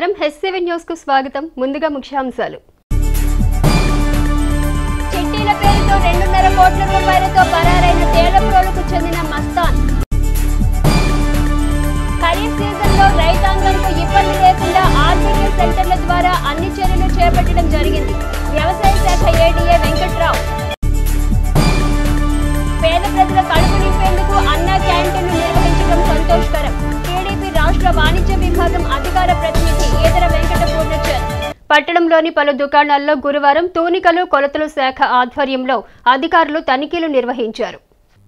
నమస్కారం. H seven న్యూస్కు స్వాగతం. ముందుగా ముఖ్యాంశాలు. చిట్టీల పేరుతో రెండున్నర కోట్ల రూపాయలతో పరారైన తేలప్రోలుకు చెందిన మస్తాన్. ఖరీఫ్ సీజన్లో రైతాంగానికి ఇబ్బంది లేకుండా ఆర్బీకే సెంటర్ల ద్వారా అన్ని చర్యలు చేపట్టడం జరిగింది. వ్యవసాయ శాఖ ఏడీఏ వెంకట్రావు. పేద ప్రజల కడుపు నింపేందుకు అన్నా క్యాంటీన్లు నిర్వహించారు. రాష్ట్ర వాణిజ్య విభాగం అధికార ప్రతినిధి ఈదర వెంకట పూర్ణచంద్ పట్టణంలోని పలు దుకాణాల్లో గురువారం తూనికలు కొలతలు శాఖ ఆధ్వర్యంలో అధికారులు తనిఖీలు నిర్వహించారు.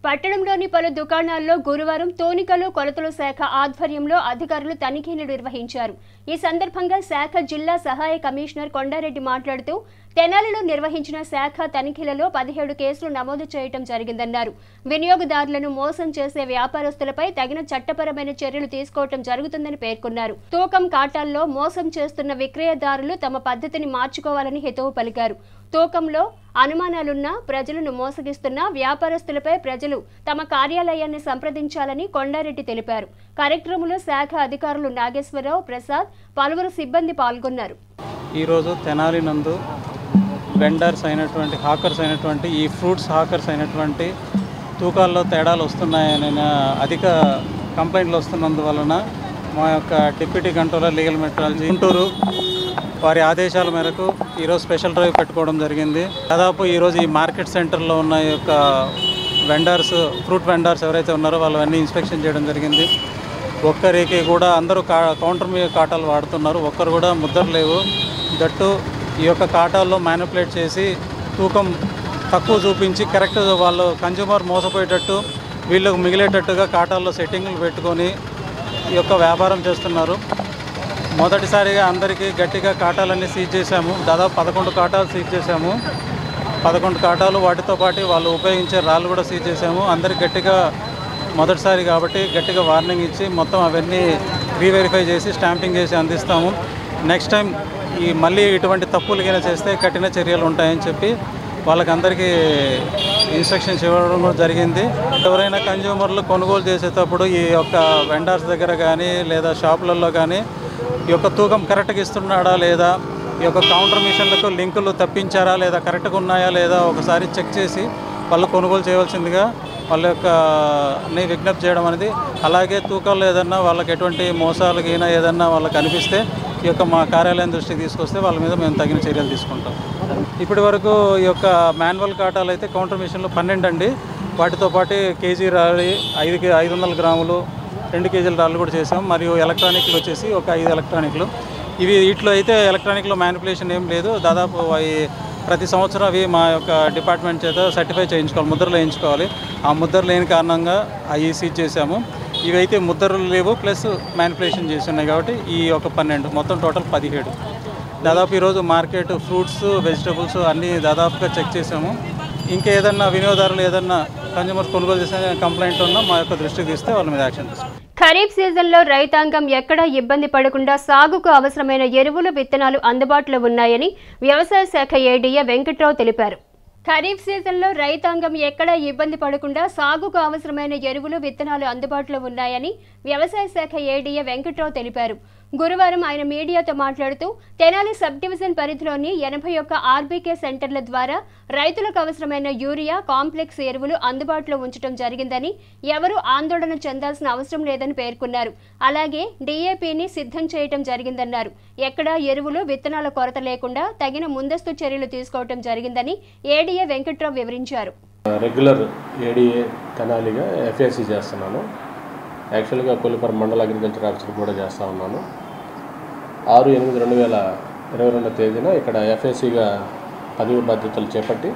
పట్టణంలోని పలు దుకాణాల్లో గురువారం తోనికలు కొలతల శాఖ ఆధ్వర్యంలో అధికారులు తనిఖీలు నిర్వహించారు. ఈ సందర్భంగా శాఖ జిల్లా సహాయ కమిషనర్ కొండారెడ్డి మాట్లాడుతూ తెనాలిలో నిర్వహించిన శాఖ తనిఖీలలో పదిహేడు కేసులు నమోదు చేయటం జరిగిందన్నారు. వినియోగదారులను మోసం చేసే వ్యాపారస్తులపై తగిన చట్టపరమైన చర్యలు తీసుకోవటం జరుగుతుందని పేర్కొన్నారు. తూకం కాటాల్లో మోసం చేస్తున్న విక్రయదారులు తమ పద్ధతిని మార్చుకోవాలని హితవు పలికారు. తూకంలో అనుమానాలున్న ప్రజలను మోసగిస్తున్న వ్యాపారస్తులపై ప్రజలు తమ కార్యాలయాన్ని సంప్రదించాలని కొండారెడ్డి తెలిపారు. కార్యక్రమంలో శాఖ అధికారులు నాగేశ్వరరావు ప్రసాద్ పలువురు సిబ్బంది పాల్గొన్నారు. ఈరోజు తెనాలి నందు వెండర్స్ అయినటువంటి హాకర్స్ అయినటువంటి ఈ ఫ్రూట్స్ హాకర్స్ అయినటువంటి తూకాల్లో తేడాలు వస్తున్నాయని అధిక కంప్లైంట్లు వస్తున్నందువలన మా యొక్క deputy controller legal metrology Guntur వారి ఆదేశాల మేరకు ఈరోజు స్పెషల్ డ్రైవ్ పెట్టుకోవడం జరిగింది. దాదాపు ఈరోజు ఈ మార్కెట్ సెంటర్లో ఉన్న ఈ యొక్క వెండర్స్ ఫ్రూట్ వెండర్స్ ఎవరైతే ఉన్నారో వాళ్ళవన్నీ ఇన్స్పెక్షన్ చేయడం జరిగింది. ఒక్కరికి కూడా అందరూ కా కౌంటర్ మీద కాటాలు వాడుతున్నారు. ఒక్కరు కూడా ముద్దరు లేవు. దట్టు ఈ యొక్క కాటాల్లో మ్యానిపులేట్ చేసి తూకం తక్కువ చూపించి కరెక్ట్ వాళ్ళు కన్జ్యూమర్ మోసపోయేటట్టు వీళ్ళకు మిగిలేటట్టుగా కాటాల్లో సెట్టింగ్లు పెట్టుకొని ఈ యొక్క వ్యాపారం చేస్తున్నారు. మొదటిసారిగా అందరికీ గట్టిగా కాటాలన్నీ సీజ్ చేశాము. దాదాపు పదకొండు కాటాలు సీజ్ చేశాము. పదకొండు కాటాలు వాటితో పాటు వాళ్ళు ఉపయోగించే రాళ్ళు కూడా సీజ్ చేశాము. అందరికి గట్టిగా మొదటిసారి కాబట్టి గట్టిగా వార్నింగ్ ఇచ్చి మొత్తం అవన్నీ రీవెరిఫై చేసి స్టాంపింగ్ చేసి అందిస్తాము. నెక్స్ట్ టైం ఈ మళ్ళీ ఇటువంటి తప్పులు కింద చేస్తే కఠిన చర్యలు ఉంటాయని చెప్పి వాళ్ళకందరికీ ఇన్స్ట్రక్షన్స్ ఇవ్వడం కూడా జరిగింది. ఎవరైనా కన్జ్యూమర్లు కొనుగోలు చేసేటప్పుడు ఈ యొక్క వెండర్స్ దగ్గర కానీ లేదా షాపులలో కానీ ఈ యొక్క తూకం కరెక్ట్గా ఇస్తున్నాడా లేదా? ఈ యొక్క కౌంటర్ మిషన్లకు లింకులు తప్పించారా లేదా? కరెక్ట్గా ఉన్నాయా లేదా? ఒకసారి చెక్ చేసి వాళ్ళు కొనుగోలు చేయవలసిందిగా వాళ్ళ యొక్క ని విజ్ఞప్తి చేయడం అనేది. అలాగే తూకాలు ఏదన్నా వాళ్ళకి ఎటువంటి మోసాలు గీనా ఏదన్నా వాళ్ళకి అనిపిస్తే ఈ యొక్క మా కార్యాలయం దృష్టికి తీసుకొస్తే వాళ్ళ మీద మేము తగిన చర్యలు తీసుకుంటాం. ఇప్పటి వరకు ఈ యొక్క మాన్యువల్ కాటాలు అయితే కౌంటర్ మిషన్లు పన్నెండు అండి. వాటితో పాటు కేజీ రాలి ఐదు ఐదు వందల గ్రాములు రెండు కేజీల రాళ్ళు కూడా చేసాం మరియు ఎలక్ట్రానిక్లు వచ్చేసి ఒక ఐదు ఎలక్ట్రానిక్లు. ఇవి వీటిలో అయితే ఎలక్ట్రానిక్లో మ్యానిపులేషన్ ఏం లేదు. దాదాపు అవి ప్రతి సంవత్సరం అవి మా యొక్క డిపార్ట్మెంట్ చేత సర్టిఫై చేయించుకోవాలి. ముద్రలు వేయించుకోవాలి. ఆ ముద్ర లేని కారణంగా అవి సీజ్ చేశాము. ఇవైతే ముద్రలు లేవు. ప్లస్ మ్యానిపులేషన్ చేసి ఉన్నాయి కాబట్టి ఈ ఒక పన్నెండు. మొత్తం టోటల్ పదిహేడు. దాదాపు ఈరోజు మార్కెట్ ఫ్రూట్స్ వెజిటబుల్స్ అన్నీ దాదాపుగా చెక్ చేసాము ఇంకా ఏదన్నా వినియోగదారులు ఏదన్నా కన్జ్యూమర్స్ కొనుగోలు చేసిన కంప్లైంట్ ఉన్నా మా యొక్క దృష్టికి తీస్తే వాళ్ళ మీద యాక్షన్ తీసుకుంటాం. ఖరీఫ్ సీజన్లో రైతాంగం ఎక్కడా ఇబ్బంది పడకుండా సాగుకు అవసరమైన ఎరువులు విత్తనాలు అందుబాటులో ఉన్నాయని వ్యవసాయ శాఖ ఏడీఏ వెంకట్రావు తెలిపారు. ఖరీఫ్ సీజన్లో రైతాంగం ఎక్కడా ఇబ్బంది పడకుండా సాగుకు అవసరమైన ఎరువులు విత్తనాలు అందుబాటులో ఉన్నాయని వ్యవసాయ శాఖ ఏడీఏ వెంకట్రావు తెలిపారు. గురువారం ఆయన మీడియాతో మాట్లాడుతూ తెనాలి సబ్ డివిజన్ పరిధిలోని ఎనభై ఒక్క ఆర్బీకే సెంటర్ల ద్వారా రైతులకు అవసరమైన యూరియా కాంప్లెక్స్ ఎరువులు అందుబాటులో ఉంచడం జరిగిందని ఎవరూ ఆందోళన చెందాల్సిన అవసరం లేదని పేర్కొన్నారు. అలాగే డీఏపీని సిద్ధం చేయటం జరిగిందన్నారు. ఎక్కడా ఎరువులు విత్తనాల కొరత లేకుండా తగిన ముందస్తు చర్యలు తీసుకోవటం జరిగిందని ఏడీఏ వెంకట్రావు వివరించారు. రెగ్యులర్ ఏడీఏ తెనాలిగా ఎఫ్ఏసి చేస్తున్నాను. యాక్చువల్గా కొల్లిపర మండల అగ్రికల్చర్ ఆఫీసర్ కూడా చేస్తూ ఉన్నాను. ఆరు ఎనిమిది రెండు వేల ఇరవై రెండో తేదీన ఇక్కడ ఎఫ్ఏసిగా పదవి బాధ్యతలు చేపట్టి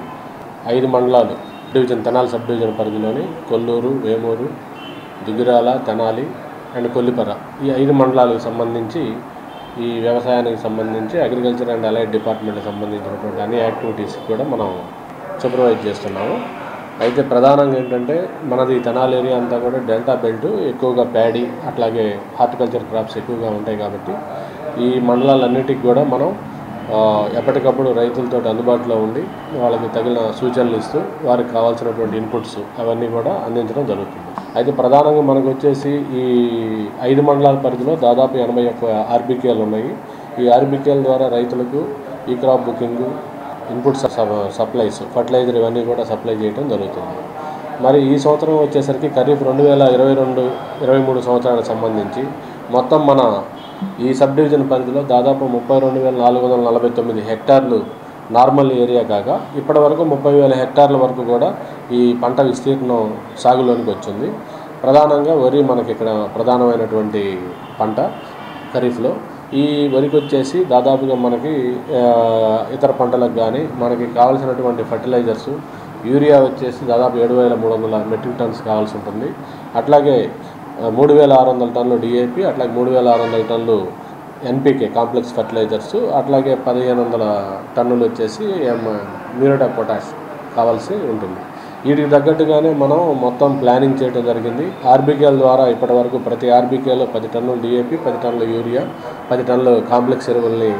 ఐదు మండలాలు డివిజన్ తెనాలి సబ్ డివిజన్ పరిధిలోని కొల్లూరు వేమూరు దుగిరాల తెనాలి అండ్ కొల్లిపర ఈ ఐదు మండలాలకు సంబంధించి ఈ వ్యవసాయానికి సంబంధించి అగ్రికల్చర్ అండ్ అలైడ్ డిపార్ట్మెంట్కి సంబంధించినటువంటి అన్ని యాక్టివిటీస్ కూడా మనం సూపర్వైజ్ చేస్తున్నాము. అయితే ప్రధానంగా ఏంటంటే మనది తెనాలి ఏరియా అంతా కూడా డెల్టా బెల్ట్ ఎక్కువగా ప్యాడీ అట్లాగే హార్టికల్చర్ క్రాప్స్ ఎక్కువగా ఉంటాయి కాబట్టి ఈ మండలాలన్నిటికి కూడా మనం ఎప్పటికప్పుడు రైతులతో అందుబాటులో ఉండి వాళ్ళకి తగిన సూచనలు ఇస్తూ వారికి కావాల్సినటువంటి ఇన్పుట్స్ అవన్నీ కూడా అందించడం జరుగుతుంది. అయితే ప్రధానంగా మనకు వచ్చేసి ఈ ఐదు మండలాల పరిధిలో దాదాపు ఎనభై ఒక్క ఆర్బీకేలు ఉన్నాయి. ఈ ఆర్బికేల ద్వారా రైతులకు ఈ crop booking input supplies fertiliser ఇవన్నీ కూడా సప్లై చేయడం జరుగుతుంది. మరి ఈ సంవత్సరం వచ్చేసరికి ఖరీఫ్ రెండు వేల ఇరవై రెండు ఇరవై మూడు సంవత్సరాలకు సంబంధించి మొత్తం మన ఈ సబ్ డివిజన్ పరిధిలో దాదాపు ముప్పై రెండు వేల నాలుగు వందల నలభై తొమ్మిది హెక్టార్లు నార్మల్ ఏరియా కాగా ఇప్పటి వరకు ముప్పై వేల హెక్టార్ల వరకు కూడా ఈ పంట విస్తీర్ణం సాగులోనికి వచ్చింది. ప్రధానంగా వరి మనకి ఇక్కడ ప్రధానమైనటువంటి పంట ఖరీఫ్లో. ఈ వరికి వచ్చేసి దాదాపుగా మనకి ఇతర పంటలకు కానీ మనకి కావాల్సినటువంటి ఫర్టిలైజర్స్ యూరియా వచ్చేసి దాదాపు ఏడు వేల మూడు వందల మెట్రిక్ టన్స్ కావాల్సి ఉంటుంది. అట్లాగే మూడు వేల ఆరు వందల టన్నులు డిఏపి అట్లాగే మూడు వేల ఆరు వందల టన్నులు ఎన్పికే కాంప్లెక్స్ ఫర్టిలైజర్స్ అట్లాగే పదిహేను వందల టన్నులు వచ్చేసి మ్యూరేట్ పొటాష్ కావాల్సి ఉంటుంది. వీటికి తగ్గట్టుగానే మనం మొత్తం ప్లానింగ్ చేయడం జరిగింది. ఆర్బీకేల ద్వారా ఇప్పటివరకు ప్రతి ఆర్బీకేలో పది టన్నులు డిఏపి పది టన్నుల యూరియా పది టన్నుల కాంప్లెక్స్ ఎరువుల్ని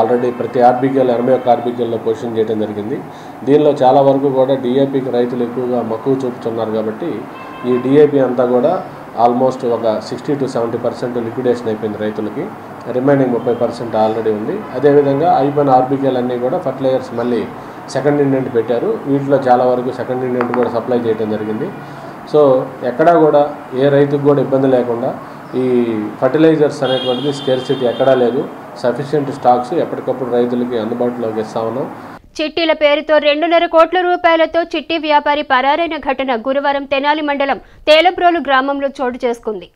ఆల్రెడీ ప్రతి ఆర్బీకేలో ఎనభై ఒక్క ఆర్బీకేల్లో పోషణ చేయడం జరిగింది. దీనిలో చాలా వరకు కూడా డిఏపికి రైతులు ఎక్కువగా మక్కువ చూపుతున్నారు కాబట్టి ఈ డిఏపి అంతా కూడా ఆల్మోస్ట్ ఒక sixty to seventy percent liquidation అయిపోయింది రైతులకి. రిమైనింగ్ ముప్పై పర్సెంట్ ఆల్రెడీ ఉంది. అదేవిధంగా అయిపోయిన ఆర్బికేలు అన్నీ కూడా ఫర్టిలైజర్స్ మళ్ళీ సెకండ్ ఇండెంట్ పెట్టారు. వీటిలో చాలా వరకు సెకండ్ ఇండెంట్ కూడా సప్లై చేయడం జరిగింది. సో ఎక్కడా కూడా ఏ రైతుకు కూడా ఇబ్బంది లేకుండా ఈ ఫర్టిలైజర్స్ అనేటువంటిది స్కేర్సిటీ ఎక్కడా లేదు. సఫిషియంట్ స్టాక్స్ ఎప్పటికప్పుడు రైతులకి అందుబాటులోకి ఇస్తా ఉన్నాం. చిట్టీల పేరుతో రెండున్నర కోట్ల రూపాయలతో చిట్టి వ్యాపారి పరారైన ఘటన గురువారం తెనాలి మండలం తేలప్రోలు గ్రామంలో చోటు చేసుకుంది.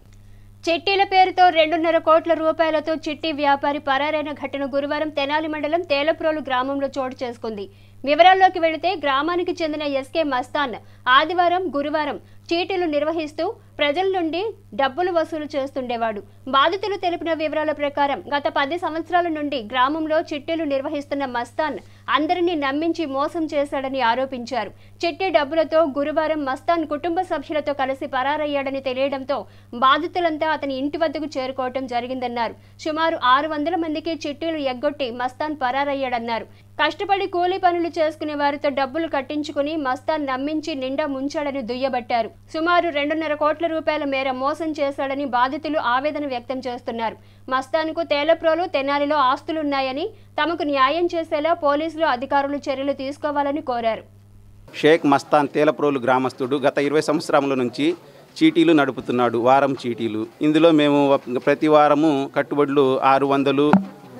చిట్టీల పేరుతో రెండున్నర కోట్ల రూపాయలతో చిట్టి వ్యాపారి పరారైన ఘటన గురువారం తెనాలి మండలం తేలప్రోలు గ్రామంలో చోటు చేసుకుంది. వివరాల్లోకి వెళితే గ్రామానికి చెందిన ఎస్కే మస్తాన్ ఆదివారం గురువారం చీటీలు నిర్వహిస్తూ ప్రజల నుండి డబ్బులు వసూలు చేస్తుండేవాడు. బాధితులు తెలిపిన వివరాల ప్రకారం గత పది సంవత్సరాల నుండి గ్రామంలో చిట్టీలు నిర్వహిస్తున్న మస్తాన్ అందరినీ నమ్మించి మోసం చేశాడని ఆరోపించారు. చిట్టి డబ్బులతో గురువారం మస్తాన్ కుటుంబ సభ్యులతో కలిసి పరారయ్యాడని తెలియడంతో బాధితులంతా అతని ఇంటి వద్దకు చేరుకోవటం జరిగిందన్నారు. సుమారు ఆరు వందల మందికి చిట్టీలు ఎగ్గొట్టి మస్తాన్ పరారయ్యాడన్నారు. కష్టపడి కూలీ పనులు చేసుకునే వారితో డబ్బులు కట్టించుకుని మస్తాన్ నమ్మించి నిండా ముంచాడని దుయ్యబట్టారు. సుమారు రెండున్నర కోట్ల రూపాయల మేర మోసం చేశాడని బాధితులు ఆవేదన వ్యక్తం చేస్తున్నారు. మస్తాన్కు తేలప్రోలు తెనాలిలో ఆస్తులున్నాయని తమకు న్యాయం చేసేలా పోలీసులు అధికారులు చర్యలు తీసుకోవాలని కోరారు. షేక్ మస్తాన్ తేలప్రోలు గ్రామస్తుడు గత ఇరవై సంవత్సరముల నుంచి చీటీలు నడుపుతున్నాడు. వారం చీటీలు. ఇందులో మేము ప్రతి వారము కట్టుబడులు ఆరు వందలు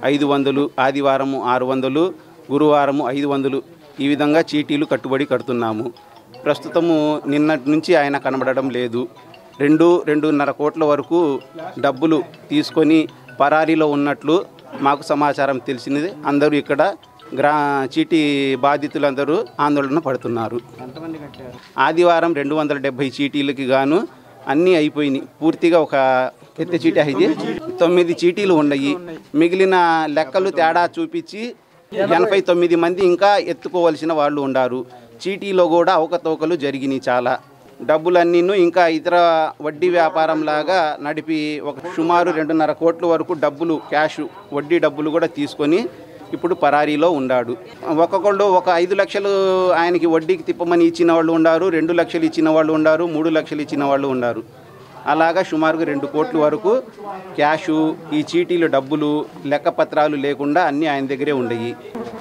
ఐదు వందలు ఆదివారము ఆరు వందలు గురువారము ఐదు వందలు ఈ విధంగా చీటీలు కట్టుబడి కడుతున్నాము. ప్రస్తుతము నిన్నటి నుంచి ఆయన కనబడడం లేదు. రెండు రెండున్నర కోట్ల వరకు డబ్బులు తీసుకొని పరారీలో ఉన్నట్లు మాకు సమాచారం తెలిసినది అందరూ ఇక్కడ గ్రా చీటీ బాధితులందరూ ఆందోళన పడుతున్నారు. ఆదివారం రెండు వందల డెబ్బై చీటీలకి గాను అన్నీ అయిపోయినాయి. పూర్తిగా ఒక ఎత్తే చీటీ అయితే తొమ్మిది చీటీలు ఉన్నాయి. మిగిలిన లెక్కలు తేడా చూపించి ఎనభై తొమ్మిది మంది ఇంకా ఎత్తుకోవలసిన వాళ్ళు ఉండారు. చీటీలో కూడా అవకతవకలు జరిగినాయి చాలా. డబ్బులన్నీను ఇంకా ఇతర వడ్డీ వ్యాపారం లాగా నడిపి ఒక సుమారు రెండున్నర కోట్ల వరకు డబ్బులు క్యాష్ వడ్డీ డబ్బులు కూడా తీసుకొని ఇప్పుడు పరారీలో ఉన్నాడు ఒక్కొక్కళ్ళు ఒక ఐదు లక్షలు ఆయనకి వడ్డీకి తిప్పమని ఇచ్చిన వాళ్ళు ఉన్నారు రెండు లక్షలు ఇచ్చిన వాళ్ళు ఉన్నారు మూడు లక్షలు ఇచ్చిన వాళ్ళు ఉన్నారు అలాగా సుమారుగా రెండు కోట్ల వరకు క్యాషు ఈ చీటీలు డబ్బులు లెక్కపత్రాలు లేకుండా అన్నీ ఆయన దగ్గరే ఉండయి.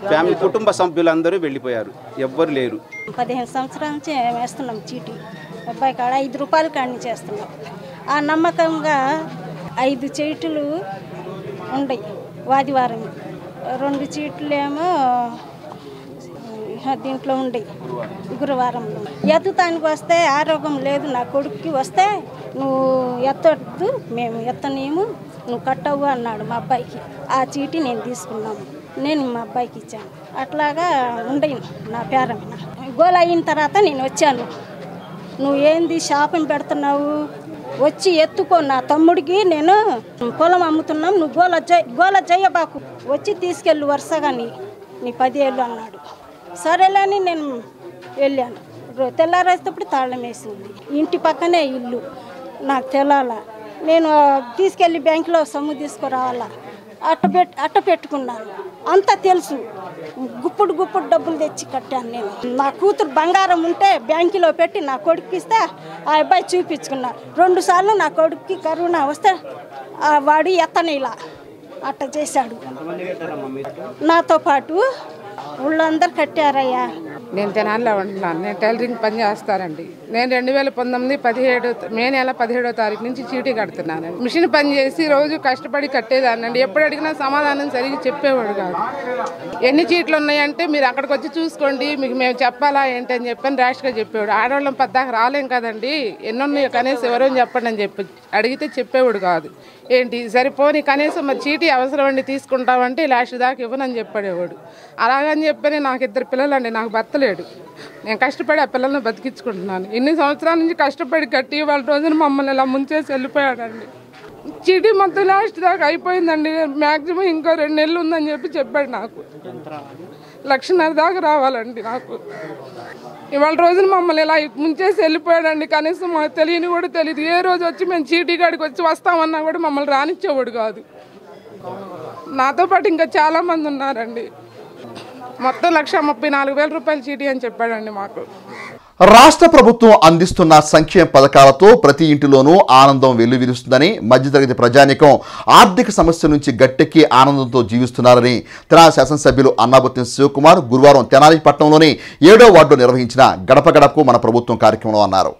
ఫ్యామిలీ కుటుంబ సభ్యులందరూ వెళ్ళిపోయారు. ఎవ్వరు లేరు. పదిహేను సంవత్సరాల నుంచి వేస్తున్నాం చీటీ. అబ్బాయి కాడ ఐదు రూపాయలు కాడిని చేస్తున్నాం ఆ నమ్మకంగా ఐదు చీట్లు ఉండయి ఆదివారం రెండు చీట్లు ఏమో దీంట్లో ఉండయి గురువారంలో ఎత్తుతానికి వస్తే ఆరోగ్యం లేదు నా కొడుక్కి వస్తే నువ్వు ఎత్తొద్దు మేము ఎత్తనేము నువ్వు కట్టవు అన్నాడు మా అబ్బాయికి. ఆ చీటీ నేను తీసుకున్నాను. నేను మా అబ్బాయికి ఇచ్చాను. అట్లాగా ఉండయి నా పేరమ్మ గోల్ గోల అయిన తర్వాత నేను వచ్చాను. నువ్వు ఏంది షాపింగ్ పెడుతున్నావు? వచ్చి ఎత్తుకో నా తమ్ముడికి నేను పొలం అమ్ముతున్నాం నువ్వు గోల జై గోల జయ్యబాకు వచ్చి తీసుకెళ్ళు వరుసగా నీ నీ పదేళ్ళు అన్నాడు. సరేలేని నేను వెళ్ళాను. తెల్లారేసేటప్పుడు తాళం వేసింది. ఇంటి పక్కనే ఇల్లు నాకు తెలాల. నేను తీసుకెళ్ళి బ్యాంకులో సొమ్ము తీసుకురావాలా? అట్ట పెట్ అట్ట పెట్టుకున్నాను. అంతా తెలుసు. గుప్పుడు గుప్పుడు డబ్బులు తెచ్చి కట్టాను నేను. నా కూతురు బంగారం ఉంటే బ్యాంకులో పెట్టి నా కొడుకు ఇస్తే ఆ అబ్బాయి చూపించుకున్నా. రెండు సార్లు నా కొడుక్కి కరోనా వస్తే ఆ వాడు ఎత్తనిలా అట్ట చేశాడు. నాతో పాటు ఊళ్ళందరూ కట్టారయ్యా. నేను తెనాలిలో ఉంటున్నాను నేను టైలరింగ్ పని చేస్తానండి. నేను రెండు వేల పంతొమ్మిది పదిహేడు మే నెల పదిహేడో తారీఖు నుంచి చీటీ కడుతున్నాను. మిషన్ పని చేసి రోజు కష్టపడి కట్టేదానండి ఎప్పుడు అడిగినా సమాధానం సరిగ్గా చెప్పేవాడు కాదు. ఎన్ని చీట్లు ఉన్నాయంటే మీరు అక్కడికి వచ్చి చూసుకోండి మీకు మేము చెప్పాలా ఏంటి అని చెప్పని ర్యాష్గా చెప్పేవాడు. ఆడవాళ్ళం పద్దాక రాలేం కదండి. ఎన్నున్నాయో కనీసం ఎవరో చెప్పండి అని చెప్పి అడిగితే చెప్పేవాడు కాదు. ఏంటి సరిపోని కనీసం మరి చీటీ అవసరం అండి తీసుకుంటామంటే లాస్ట్ దాకా ఇవ్వనని చెప్పాడేవాడు. అలాగని చెప్పని నాకు ఇద్దరు పిల్లలండి నాకు భర్త లేడు. నేను కష్టపడి ఆ పిల్లల్ని బతికించుకుంటున్నాను. ఇన్ని సంవత్సరాల నుంచి కష్టపడి కట్టి వాళ్ళ రోజున మమ్మల్ని ఇలా ముంచేసి వెళ్ళిపోయాడండి. చీటీ మొత్తం లాస్ట్ దాకా అయిపోయిందండి. మ్యాక్సిమం ఇంకో రెండు నెలలు ఉందని చెప్పి చెప్పాడు నాకు. లక్షన్నర దాకా రావాలండి నాకు. ఇవాళ రోజున మమ్మల్ని ఇలా ముంచేసి వెళ్ళిపోయాడండి. కనీసం మాకు తెలియని కూడా తెలియదు ఏ రోజు వచ్చి మేము చీటీ కాడికి వచ్చి వస్తామన్నా కూడా మమ్మల్ని రానిచ్చేవాడు కాదు. నాతో పాటు ఇంకా చాలామంది ఉన్నారండి. మొత్తం లక్ష ముప్పై నాలుగు వేల రూపాయల చీటీ అని చెప్పాడండి మాకు. రాష్ట్ర ప్రభుత్వం అందిస్తున్న సంక్షేమ పథకాలతో ప్రతి ఇంటిలోనూ ఆనందం వెల్లువిరుస్తుందని మధ్యతరగతి ప్రజానికం ఆర్థిక సమస్య నుంచి గట్టెక్కి ఆనందంతో జీవిస్తున్నారని తెనాలి శాసనసభ్యులు అన్నాబత్తి శివకుమార్ గురువారం తెనాలి పట్టణంలోని ఏడో వార్డులో నిర్వహించిన గడప గడపకు మన ప్రభుత్వం కార్యక్రమంలో అన్నారు.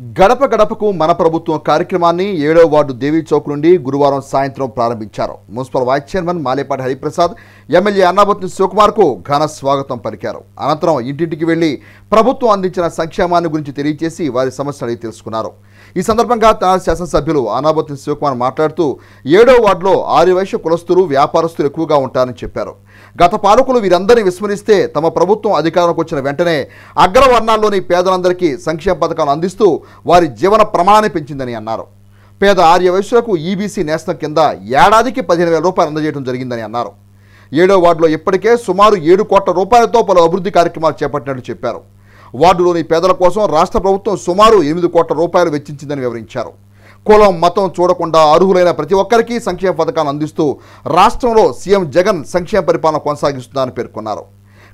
గడప గడపకు మన ప్రభుత్వం కార్యక్రమాన్ని ఏడో వార్డు దేవీ చౌక్ నుండి గురువారం సాయంత్రం ప్రారంభించారు. Municipal vice chairman Malepati Hariprasad MLA Annabathni శివకుమార్కు ఘన స్వాగతం పలికారు. అనంతరం ఇంటింటికి వెళ్ళి ప్రభుత్వం అందించిన సంక్షేమాన్ని గురించి తెలియజేసి వారి సమస్యలు తెలుసుకున్నారు. ఈ సందర్భంగా తెనాలి శాసనసభ్యులు అనాబత్ని శివకుమార్ మాట్లాడుతూ ఏడో వార్డులో ఆర్యవైశ్య కులస్తులు వ్యాపారస్తులు ఎక్కువగా ఉంటారని చెప్పారు. గత పాలకులు వీరందరినీ విస్మరిస్తే తమ ప్రభుత్వం అధికారంలోకి వచ్చిన వెంటనే అగ్రవర్ణాల్లోని పేదలందరికీ సంక్షేమ పథకాలు అందిస్తూ వారి జీవన ప్రమాణాన్ని పెంచిందని అన్నారు. పేద ఆర్య వయసులకు ఈబీసీ నేస్తం కింద ఏడాదికి పదిహేను వేల రూపాయలు అందజేయడం జరిగిందని అన్నారు. ఏడో వార్డులో ఇప్పటికే సుమారు ఏడు కోట్ల రూపాయలతో పలు అభివృద్ధి కార్యక్రమాలు చేపట్టినట్లు చెప్పారు. వార్డులోని పేదల కోసం రాష్ట్ర ప్రభుత్వం సుమారు ఎనిమిది కోట్ల రూపాయలు వెచ్చించిందని వివరించారు. కులం మతం చూడకుండా అర్హులైన ప్రతి ఒక్కరికి సంక్షేమ పథకాలు అందిస్తూ రాష్ట్రంలో సీఎం జగన్ సంక్షేమ పరిపాలన కొనసాగిస్తుందని పేర్కొన్నారు.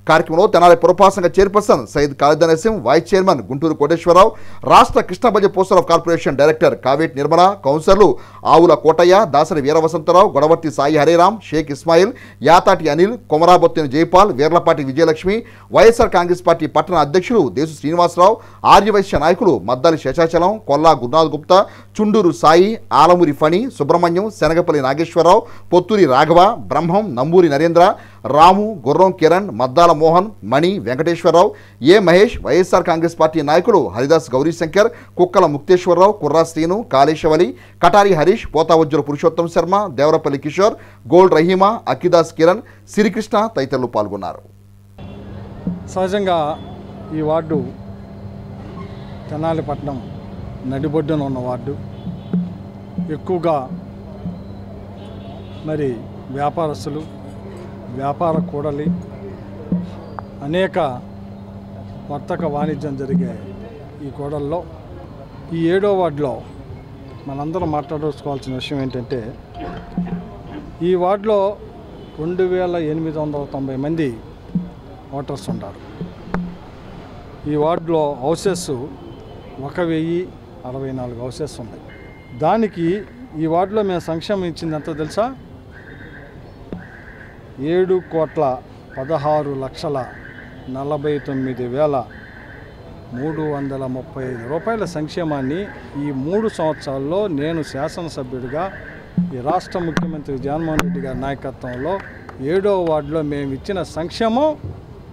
కార్యక్రమంలో Tenali పురపాసంగ chairperson Syed Khalid vice chairman Guntur Koteswararao రాష్ట్ర కృష్ణభజ poster corporation director Kaveti Nirmala కౌన్సిలర్లు ఆవుల కోటయ్య దాసరి వీరవసంతరావు గొడవర్తి సాయి హరిరామ్ షేక్ ఇస్మాయిల్ యాతాటి అనిల్ కొమరాబొత్తిన జైపాల్ వీర్లపాటి విజయలక్ష్మి వైఎస్ఆర్ కాంగ్రెస్ పార్టీ పట్టణ అధ్యక్షులు దేశు శ్రీనివాసరావు ఆర్యవైశ్య నాయకులు మద్దాలి శేషాచలం కొల్లా గురునాథ్ గుప్తా చుండూరు సాయి ఆలమూరి ఫణి సుబ్రహ్మణ్యం శనగపల్లి నాగేశ్వరరావు పొత్తూరి రాఘవ బ్రహ్మం నంబూరి నరేంద్ర రాము గుర్రం కిరణ్ మద్దాల మోహన్ మణి వెంకటేశ్వరరావు ఏ మహేష్ వైఎస్ఆర్ కాంగ్రెస్ పార్టీ నాయకులు హరిదాస్ గౌరీశంకర్ కుక్కల ముక్తేశ్వరరావు కుర్రా శ్రీను కాళేశవలి కటారి హరీష్ పోతావజ్జుల పురుషోత్తం శర్మ దేవరపల్లి కిషోర్ గోల్డ్ రహీమా అక్కిదాస్ కిరణ్ సిరికృష్ణ తదితరులు పాల్గొన్నారు. సహజంగా ఈ వార్డు తెనాలిపట్నం నడిబొడ్డున ఉన్న వార్డు. ఎక్కువగా మరి వ్యాపారస్తులు వ్యాపార కూడలి అనేక వర్తక వాణిజ్యం జరిగే ఈ కూడల్లో ఈ ఏడో వార్డులో మనందరం మాట్లాడుకోవాల్సిన విషయం ఏంటంటే ఈ వార్డులో రెండు వేల ఎనిమిది వందల తొంభై మంది ఓటర్స్ ఉన్నారు. ఈ వార్డులో హౌసెస్ ఒక వెయ్యి అరవై నాలుగు హౌసెస్ ఉన్నాయి. దానికి ఈ వార్డులో మేము సంక్షేమం ఇచ్చింది ఎంత తెలుసా? ఏడు కోట్ల పదహారు లక్షల నలభై తొమ్మిది వేల మూడు వందల ముప్పై ఐదు రూపాయల సంక్షేమాన్ని ఈ మూడు సంవత్సరాల్లో నేను శాసనసభ్యుడిగా ఈ రాష్ట్ర ముఖ్యమంత్రి జగన్మోహన్ రెడ్డి గారి నాయకత్వంలో ఏడో వార్డులో మేము ఇచ్చిన సంక్షేమం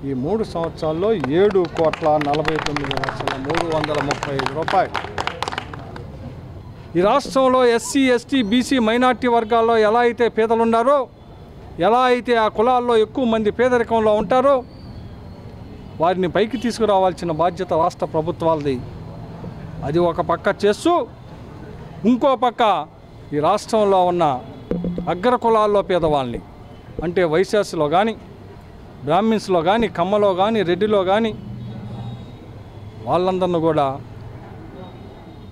ఈ మూడు సంవత్సరాల్లో ఏడు కోట్ల నలభై తొమ్మిది లక్షల మూడు వందల ముప్పై ఐదు రూపాయలు. ఈ రాష్ట్రంలో ఎస్సీ ఎస్టీ బీసీ మైనార్టీ వర్గాల్లో ఎలా అయితే పేదలున్నారో ఎలా అయితే ఆ కులాల్లో ఎక్కువ మంది పేదరికంలో ఉంటారో వారిని పైకి తీసుకురావాల్సిన బాధ్యత రాష్ట్ర ప్రభుత్వాలది. అది ఒక పక్క చేస్తూ ఇంకో పక్క ఈ రాష్ట్రంలో ఉన్న అగ్ర కులాల్లో పేదవాళ్ళని అంటే వైశ్యాసులో కానీ బ్రాహ్మిన్స్లో కానీ కమ్మలో కానీ రెడ్డిలో కానీ వాళ్ళందరిని కూడా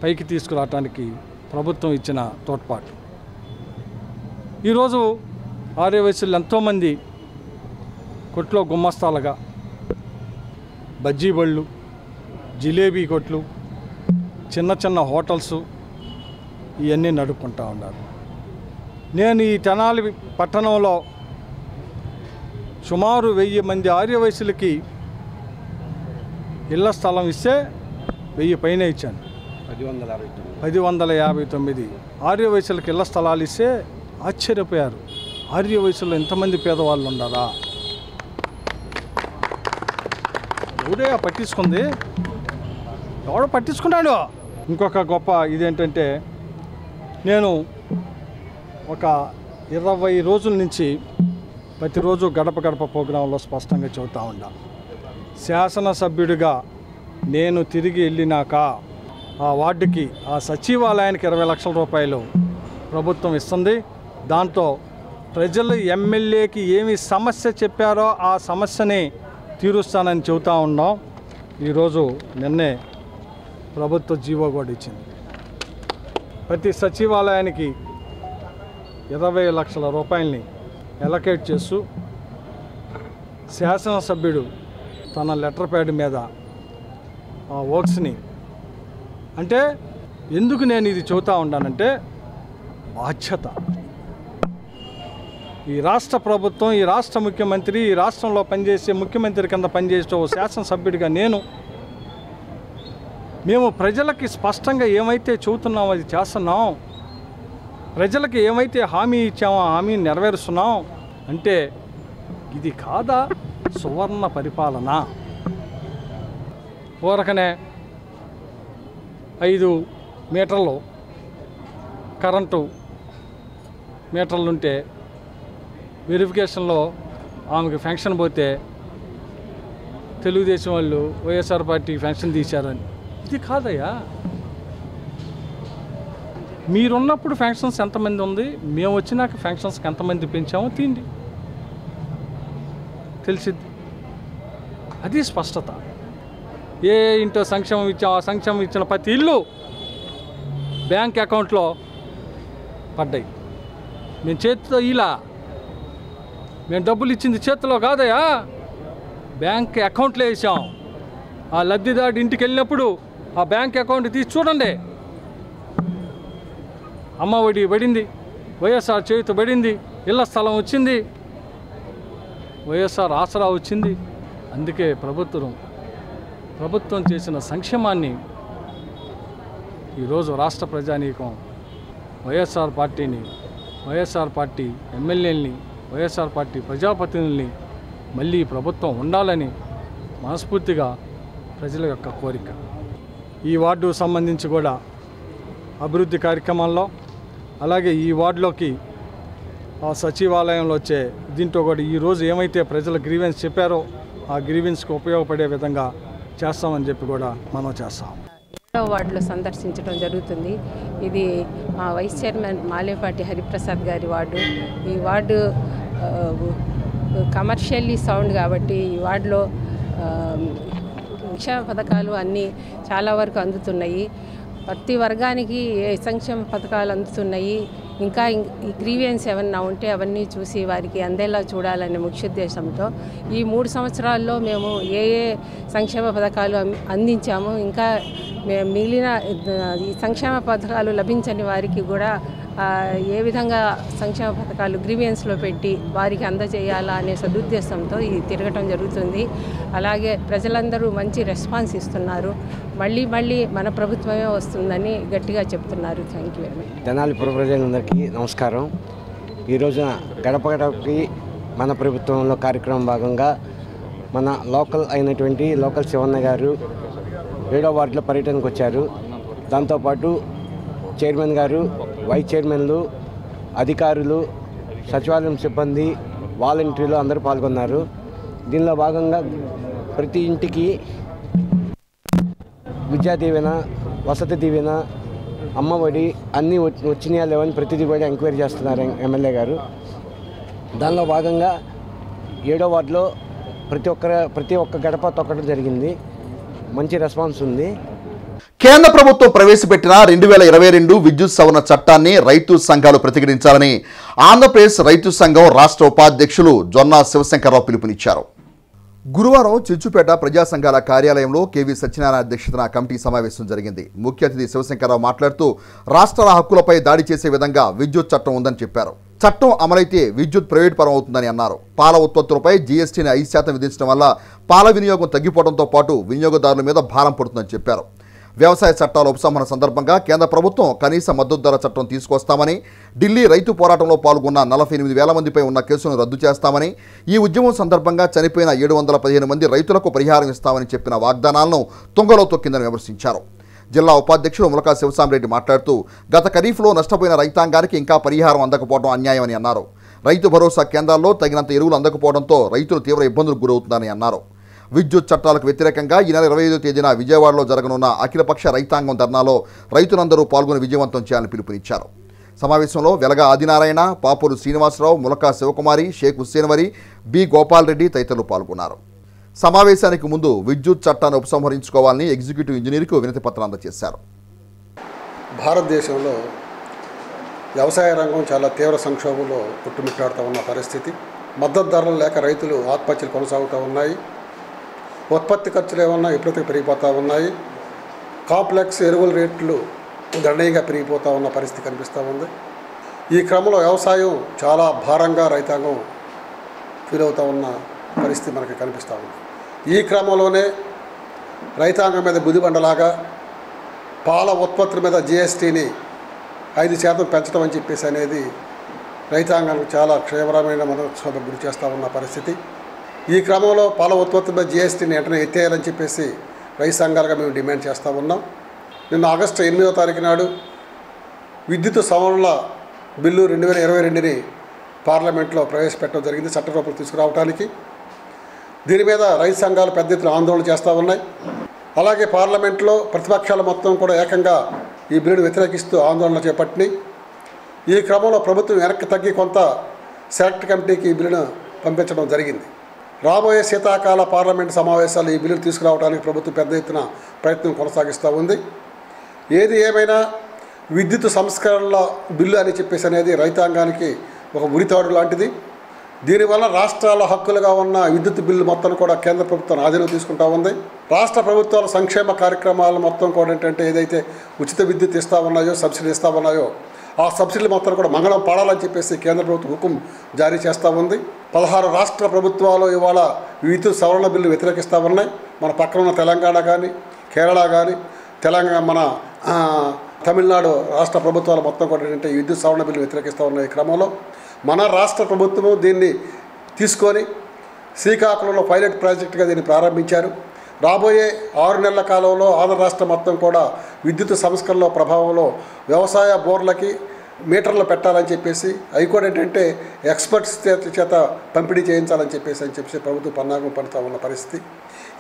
పైకి తీసుకురావటానికి ప్రభుత్వం ఇచ్చిన తోడ్పాటు. ఈరోజు ఆర్య వయసులు ఎంతోమంది కొట్లో గుమ్మస్తాలుగా బజ్జీ బళ్ళు జిలేబీ కొట్లు చిన్న చిన్న హోటల్స్ ఇవన్నీ నడుపుకుంటా ఉన్నారు. నేను ఈ తెనాలి పట్టణంలో సుమారు వెయ్యి మంది ఆర్య వయసులకి ఇళ్ళ స్థలం ఇస్తే వెయ్యి పైన ఇచ్చాను. పది వందల తొమ్మిది. పది వందల యాభై తొమ్మిది. ఆర్య వయసులకు ఇళ్ళ స్థలాలు ఇస్తే ఆశ్చర్యపోయారు. ఆర్య వయసులో ఎంతమంది పేదవాళ్ళు ఉన్నారా? ఎవడే పట్టించుకుంది? ఎవడో పట్టించుకున్నాడు? ఇంకొక గొప్ప ఇదేంటంటే నేను ఒక ఇరవై రోజుల నుంచి ప్రతిరోజు గడప గడప ప్రోగ్రాంలో స్పష్టంగా చెబుతా ఉన్నా. శాసనసభ్యుడిగా నేను తిరిగి వెళ్ళినాక ఆ వార్డుకి ఆ సచివాలయానికి ఇరవై లక్షల రూపాయలు ప్రభుత్వం ఇస్తుంది. దాంతో ప్రజలు ఎమ్మెల్యేకి ఏమి సమస్య చెప్పారో ఆ సమస్యని తీరుస్తానని చెబుతా ఉన్నాం. ఈరోజు నిన్నే ప్రభుత్వ జీవో కూడా ఇచ్చింది. ప్రతి సచివాలయానికి ఇరవై లక్షల రూపాయలని ఎలకేట్ చేస్తూ శాసనసభ్యుడు తన లెటర్ ప్యాడ్ మీద ఆ వర్క్స్ని అంటే ఎందుకు నేను ఇది చెబుతా ఉన్నానంటే బాధ్యత. ఈ రాష్ట్ర ప్రభుత్వం ఈ రాష్ట్ర ముఖ్యమంత్రి ఈ రాష్ట్రంలో పనిచేసే ముఖ్యమంత్రి కింద పనిచేసే ఓ శాసనసభ్యుడిగా నేను మేము ప్రజలకి స్పష్టంగా ఏమైతే చెబుతున్నామో అది చేస్తున్నాం. ప్రజలకి ఏమైతే హామీ ఇచ్చామో హామీ హామీని నెరవేరుస్తున్నాం. అంటే ఇది కాదా? సువర్ణ పరిపాలన. ఊరకనే ఐదు మీటర్లు కరెంటు మీటర్లుంటే వెరిఫికేషన్లో ఆమెకు ఫెన్షన్ పోతే తెలుగుదేశం వాళ్ళు వైఎస్ఆర్ పార్టీ ఫెన్షన్ తీశారని. ఇది కాదయ్యా. మీరున్నప్పుడు ఫంక్షన్స్ ఎంతమంది ఉంది? మేము వచ్చినాక ఫంక్షన్స్కి ఎంతమంది పెంచామో తీండి. తెలిసిద్ది. అది స్పష్టత. ఏ ఇంటో సంక్షేమం ఇచ్చాం ఆ సంక్షేమం ఇచ్చిన ప్రతి ఇల్లు బ్యాంక్ అకౌంట్లో పడ్డాయి. మేము చేతితో ఇలా మేము డబ్బులు ఇచ్చింది చేతిలో కాదయా బ్యాంక్ అకౌంట్లో వేసాం ఆ లబ్ధిదారుడి ఇంటికి వెళ్ళినప్పుడు ఆ బ్యాంక్ అకౌంట్ తీసి చూడండి. అమ్మ ఒడి పడింది వైఎస్ఆర్ చేతి పడింది ఇళ్ళ స్థలం వచ్చింది వైఎస్ఆర్ ఆసరా వచ్చింది. అందుకే ప్రభుత్వం ప్రభుత్వం చేసిన సంక్షేమాన్ని ఈరోజు రాష్ట్ర ప్రజానీకం వైఎస్ఆర్ పార్టీని వైఎస్ఆర్ పార్టీ ఎమ్మెల్యేలని వైఎస్ఆర్ పార్టీ ప్రజాప్రతినిధుల్ని మళ్ళీ ప్రభుత్వం ఉండాలని మనస్ఫూర్తిగా ప్రజల యొక్క కోరిక. ఈ వార్డు సంబంధించి కూడా అభివృద్ధి కార్యక్రమాల్లో అలాగే ఈ వార్డులోకి ఆ సచివాలయంలో వచ్చే దీంతో కూడా ఈరోజు ఏమైతే ప్రజల గ్రీవెన్స్ చెప్పారో ఆ గ్రీవెన్స్కి ఉపయోగపడే విధంగా చేస్తామని చెప్పి కూడా మనం చేస్తాం. వార్డులో సందర్శించడం జరుగుతుంది. ఇది మా వైస్ చైర్మన్ మాలేపాటి హరిప్రసాద్ గారి వార్డు. ఈ వార్డు కమర్షియల్లీ సౌండ్ కాబట్టి ఈ వార్డులో సంక్షేమ పథకాలు అన్నీ చాలా వరకు అందుతున్నాయి. ప్రతి వర్గానికి సంక్షేమ పథకాలు అందుతున్నాయి. ఇంకా ఈ గ్రీవియన్స్ ఏమన్నా ఉంటే అవన్నీ చూసి వారికి అందేలా చూడాలనే ముఖ్యోద్దేశంతో ఈ మూడు సంవత్సరాల్లో మేము ఏ ఏ సంక్షేమ పథకాలు అం- అందించాము ఇంకా మిగిలిన ఈ సంక్షేమ పథకాలు లభించని వారికి కూడా ఏ విధంగా సంక్షేమ పథకాలు గ్రీవియన్స్లో పెట్టి వారికి అందజేయాలా అనే సదుద్దేశంతో ఇది తిరగటం జరుగుతుంది. అలాగే ప్రజలందరూ మంచి రెస్పాన్స్ ఇస్తున్నారు. మళ్ళీ మళ్ళీ మన ప్రభుత్వమే వస్తుందని గట్టిగా చెప్తున్నారు. థ్యాంక్ యూ వెరీ తెనాలి ప్రజలందరికీ నమస్కారం. ఈరోజున గడప గడపకి మన ప్రభుత్వంలో కార్యక్రమం భాగంగా మన లోకల్ అయినటువంటి లోకల్ శివన్న గారు ఏడో వార్డులో పర్యటనకు వచ్చారు దాంతోపాటు చైర్మన్ గారు వైస్ చైర్మన్లు అధికారులు సచివాలయం సిబ్బంది వాలంటీర్లు అందరూ పాల్గొన్నారు. దీనిలో భాగంగా ప్రతి ఇంటికి విద్యా దీవెన వసతి దీవెన అమ్మఒడి అన్నీ వచ్చి- వచ్చినాయా లేవని ప్రతిదీ కూడా ఎంక్వైరీ చేస్తున్నారు ఎమ్మెల్యే గారు. దానిలో భాగంగా ఏడో వార్డులో ప్రతి ఒక్కర ప్రతి ఒక్క గడప తొక్కడం జరిగింది. మంచి రెస్పాన్స్ ఉంది. కేంద్ర ప్రభుత్వం ప్రవేశపెట్టిన రెండు వేల ఇరవై రెండు విద్యుత్ సవరణ చట్టాన్ని రైతు సంఘాలు ప్రతిఘటించాలని ఆంధ్రప్రదేశ్ రైతు సంఘం రాష్ట్ర ఉపాధ్యక్షులు జొన్న శివశంకర్రావు పిలుపునిచ్చారు. గురువారం చిచ్చుపేట ప్రజా సంఘాల కార్యాలయంలో కేవీ సత్యనారాయణ అధ్యక్షతన కమిటీ సమావేశం జరిగింది. ముఖ్య అతిథి శివశంకర్రావు మాట్లాడుతూ రాష్ట్రాల హక్కులపై దాడి చేసే విధంగా విద్యుత్ చట్టం ఉందని చెప్పారు. చట్టం అమలైతే విద్యుత్ ప్రైవేట్ పరం అవుతుందని అన్నారు. పాల ఉత్పత్తులపై జీఎస్టీని ఐదు శాతం విధించడం వల్ల పాల వినియోగం తగ్గిపోవడంతో పాటు వినియోగదారుల మీద భారం పడుతుందని చెప్పారు. వ్యవసాయ చట్టాల ఉపశమన సందర్భంగా కేంద్ర ప్రభుత్వం కనీస మద్దతు ధర చట్టం తీసుకొస్తామని ఢిల్లీ రైతు పోరాటంలో పాల్గొన్న నలభై ఎనిమిది వేల మందిపై ఉన్న కేసును రద్దు చేస్తామని ఈ ఉద్యమం సందర్భంగా చనిపోయిన ఏడు వందల పదిహేను మంది రైతులకు పరిహారం ఇస్తామని చెప్పిన వాగ్దానాలను తుంగలో తొక్కిందని విమర్శించారు. జిల్లా ఉపాధ్యక్షుడు ములకా శివసామిరెడ్డి మాట్లాడుతూ గత ఖరీఫ్లో నష్టపోయిన రైతాంగానికి ఇంకా పరిహారం అందకపోవడం అన్యాయమని అన్నారు. రైతు భరోసా కేంద్రాల్లో తగినంత ఎరువులు అందకపోవడంతో రైతులు తీవ్ర ఇబ్బందులకు గురవుతున్నారని అన్నారు. విద్యుత్ చట్టాలకు వ్యతిరేకంగా ఈ నెల ఇరవై ఐదో తేదీన విజయవాడలో జరగనున్న అఖిలపక్ష రైతాంగం ధర్నాలో రైతులందరూ పాల్గొని విజయవంతం చేయాలని పిలుపునిచ్చారు. సమావేశంలో వెలగ ఆదినారాయణ పాపూరు శ్రీనివాసరావు ములకా శివకుమారి షేక్ హుస్సేనవరి బి గోపాల్ రెడ్డి తదితరులు పాల్గొన్నారు. సమావేశానికి ముందు విద్యుత్ చట్టాన్ని ఉపసంహరించుకోవాలని ఎగ్జిక్యూటివ్ ఇంజనీర్కు వినతి పత్రం అందజేశారు. భారతదేశంలో వ్యవసాయ రంగం చాలా తీవ్ర సంక్షోభంలో పుట్టుమిట్టాడుతూ ఉన్న పరిస్థితి. మద్దతు ధరలు లేక రైతులు ఆత్మహత్యలు కొనసాగుతూ ఉన్నాయి. ఉత్పత్తి ఖర్చులు ఏమన్నా విపరీతంగా పెరిగిపోతూ ఉన్నాయి. కాంప్లెక్స్ ఎరువుల రేట్లు గణనీయంగా పెరిగిపోతూ ఉన్న పరిస్థితి కనిపిస్తూ ఉంది. ఈ క్రమంలో వ్యవసాయం చాలా భారంగా రైతాంగం ఫీల్ అవుతూ ఉన్న పరిస్థితి మనకి కనిపిస్తూ ఉంది. ఈ క్రమంలోనే రైతాంగం మీద బుదిబండలాగా పాల ఉత్పత్తుల మీద జిఎస్టీని ఐదు శాతం పెంచడం అని చెప్పేసి అనేది రైతాంగానికి చాలా క్షేమరమైన మనోక్షోభకు గురి చేస్తూ ఉన్న పరిస్థితి. ఈ క్రమంలో పాల ఉత్పత్తిపై మీద జిఎస్టీని వెంటనే ఎత్తేయాలని చెప్పేసి రైతు సంఘాలుగా మేము డిమాండ్ చేస్తూ ఉన్నాం. నిన్న ఆగస్టు ఎనిమిదో తారీఖు నాడు విద్యుత్ సవరణల బిల్లు రెండు వేల ఇరవై రెండుని పార్లమెంట్లో ప్రవేశపెట్టడం జరిగింది చట్టరూపం తీసుకురావడానికి దీని మీద రైతు సంఘాలు పెద్ద ఎత్తున ఆందోళన చేస్తూ ఉన్నాయి. అలాగే పార్లమెంట్లో ప్రతిపక్షాలు మొత్తం కూడా ఏకంగా ఈ బిల్లును వ్యతిరేకిస్తూ ఆందోళన చేపట్టినాయి. ఈ క్రమంలో ప్రభుత్వం వెనక్కి తగ్గి కొంత సెలెక్ట్ కమిటీకి ఈ బిల్లును పంపించడం జరిగింది. రాబోయే శీతాకాల పార్లమెంట్ సమావేశాలు ఈ బిల్లును తీసుకురావడానికి ప్రభుత్వం పెద్ద ఎత్తున ప్రయత్నం కొనసాగిస్తూ ఉంది. ఏది ఏమైనా విద్యుత్ సంస్కరణల బిల్లు అని చెప్పేసి అనేది రైతాంగానికి ఒక ఉరితాడు లాంటిది. దీనివల్ల రాష్ట్రాల హక్కులుగా ఉన్న విద్యుత్ బిల్లు మొత్తం కూడా కేంద్ర ప్రభుత్వం ఆధీనం తీసుకుంటా ఉంది. రాష్ట్ర ప్రభుత్వాల సంక్షేమ కార్యక్రమాలు మొత్తం కూడా ఏంటంటే ఏదైతే ఉచిత విద్యుత్ ఇస్తా ఉన్నాయో సబ్సిడీ ఇస్తా ఉన్నాయో ఆ సబ్సిడీలు మాత్రం కూడా మంగళం పాడాలని చెప్పేసి కేంద్ర ప్రభుత్వం హుకుం జారీ చేస్తూ ఉంది. పదహారు రాష్ట్ర ప్రభుత్వాలు ఇవాళ విద్యుత్ సవరణ బిల్లు వ్యతిరేకిస్తూ ఉన్నాయి. మన పక్కన ఉన్న తెలంగాణ కానీ కేరళ కానీ తెలంగాణ మన తమిళనాడు రాష్ట్ర ప్రభుత్వాలు మొత్తం కూడా ఏంటంటే విద్యుత్ సవరణ బిల్లు వ్యతిరేకిస్తూ ఉన్న ఈ క్రమంలో. మన రాష్ట్ర ప్రభుత్వము దీన్ని తీసుకొని శ్రీకాకుళంలో పైలట్ ప్రాజెక్టుగా దీన్ని ప్రారంభించారు. రాబోయే ఆరు నెలల కాలంలో ఆంధ్ర రాష్ట్రం మొత్తం కూడా విద్యుత్ సంస్కరణల ప్రభావంలో వ్యవసాయ బోర్లకి మీటర్లు పెట్టాలని చెప్పేసి అవి కూడా ఏంటంటే ఎక్స్పర్ట్స్ చేత చేత పంపిణీ చేయించాలని చెప్పేసి అని చెప్పేసి ప్రభుత్వం పన్నాగం పడుతూ ఉన్న పరిస్థితి.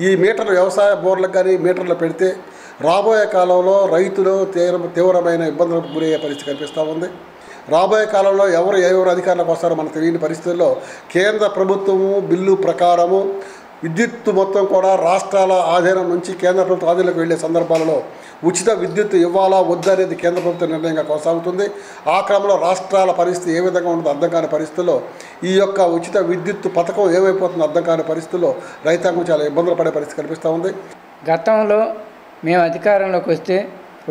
ఈ మీటర్లు వ్యవసాయ బోర్లకు కానీ మీటర్లు పెడితే రాబోయే కాలంలో రైతులు తీవ్ర తీవ్రమైన ఇబ్బందులకు గురయ్యే పరిస్థితి కనిపిస్తూ ఉంది. రాబోయే కాలంలో ఎవరు ఎవరు అధికారులకు వస్తారో మనకు తెలియని పరిస్థితుల్లో కేంద్ర ప్రభుత్వము బిల్లు ప్రకారము విద్యుత్ మొత్తం కూడా రాష్ట్రాల ఆధీనం నుంచి కేంద్ర ప్రభుత్వ ఆధీనంలోకి వెళ్ళే సందర్భాలలో ఉచిత విద్యుత్ ఇవ్వాలా వద్దనేది కేంద్ర ప్రభుత్వ నిర్ణయంగా కొనసాగుతుంది. ఆ క్రమంలో రాష్ట్రాల పరిస్థితి ఏ విధంగా ఉంటుందో అర్థం కాని పరిస్థితుల్లో ఈ యొక్క ఉచిత విద్యుత్ పథకం ఏమైపోతుందో అర్థం కాని పరిస్థితుల్లో రైతాంగం చాలా ఇబ్బందులు పడే పరిస్థితి కనిపిస్తూ ఉంది. గతంలో మేము అధికారంలోకి వస్తే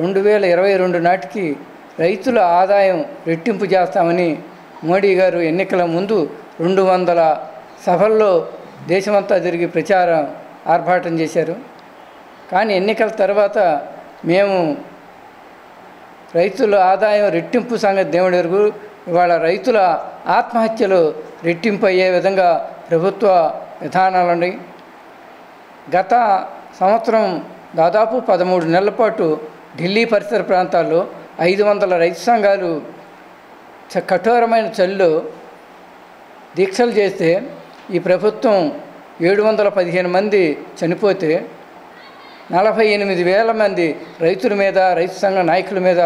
రెండు వేల ఇరవై రెండు నాటికి రైతుల ఆదాయం రెట్టింపు చేస్తామని మోడీ గారు ఎన్నికల ముందు రెండు వందల సభల్లో దేశమంతా జరిగి ప్రచారం ఆర్భాటం చేశారు. కానీ ఎన్నికల తర్వాత మేము రైతుల ఆదాయం రెట్టింపు సంగతి దేవుడి ఎరుగు ఇవాళ రైతుల ఆత్మహత్యలు రెట్టింపు అయ్యే విధంగా ప్రభుత్వ విధానాలని గత సంవత్సరం దాదాపు పదమూడు నెలల పాటు ఢిల్లీ పరిసర ప్రాంతాల్లో ఐదు వందల రైతు సంఘాలు చ- కఠోరమైన చల్లు దీక్షలు చేస్తే ఈ ప్రభుత్వం ఏడు వందల పదిహేను మంది చనిపోతే నలభై ఎనిమిది వేల మంది రైతుల మీద రైతు సంఘ నాయకుల మీద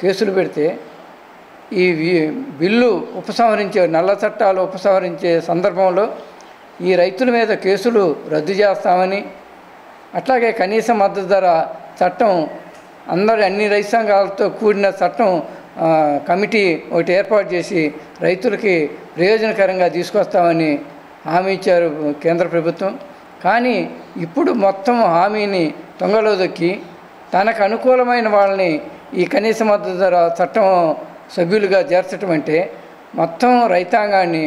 కేసులు పెడితే ఈ బిల్లు ఉపసంహరించే నల్ల చట్టాలు ఉపసంహరించే సందర్భంలో ఈ రైతుల మీద కేసులు రద్దు చేస్తామని అట్లాగే కనీస మద్దతు ధర చట్టం అందరి అన్ని రైతు సంఘాలతో కూడిన చట్టం కమిటీ ఒకటి ఏర్పాటు చేసి రైతులకి ప్రయోజనకరంగా తీసుకొస్తామని హామీ ఇచ్చారు కేంద్ర ప్రభుత్వం. కానీ ఇప్పుడు మొత్తం హామీని తొంగలో దొక్కి తనకు అనుకూలమైన వాళ్ళని ఈ కనీస మద్దతు ధర చట్టం సభ్యులుగా చేర్చడం అంటే మొత్తం రైతాంగాన్ని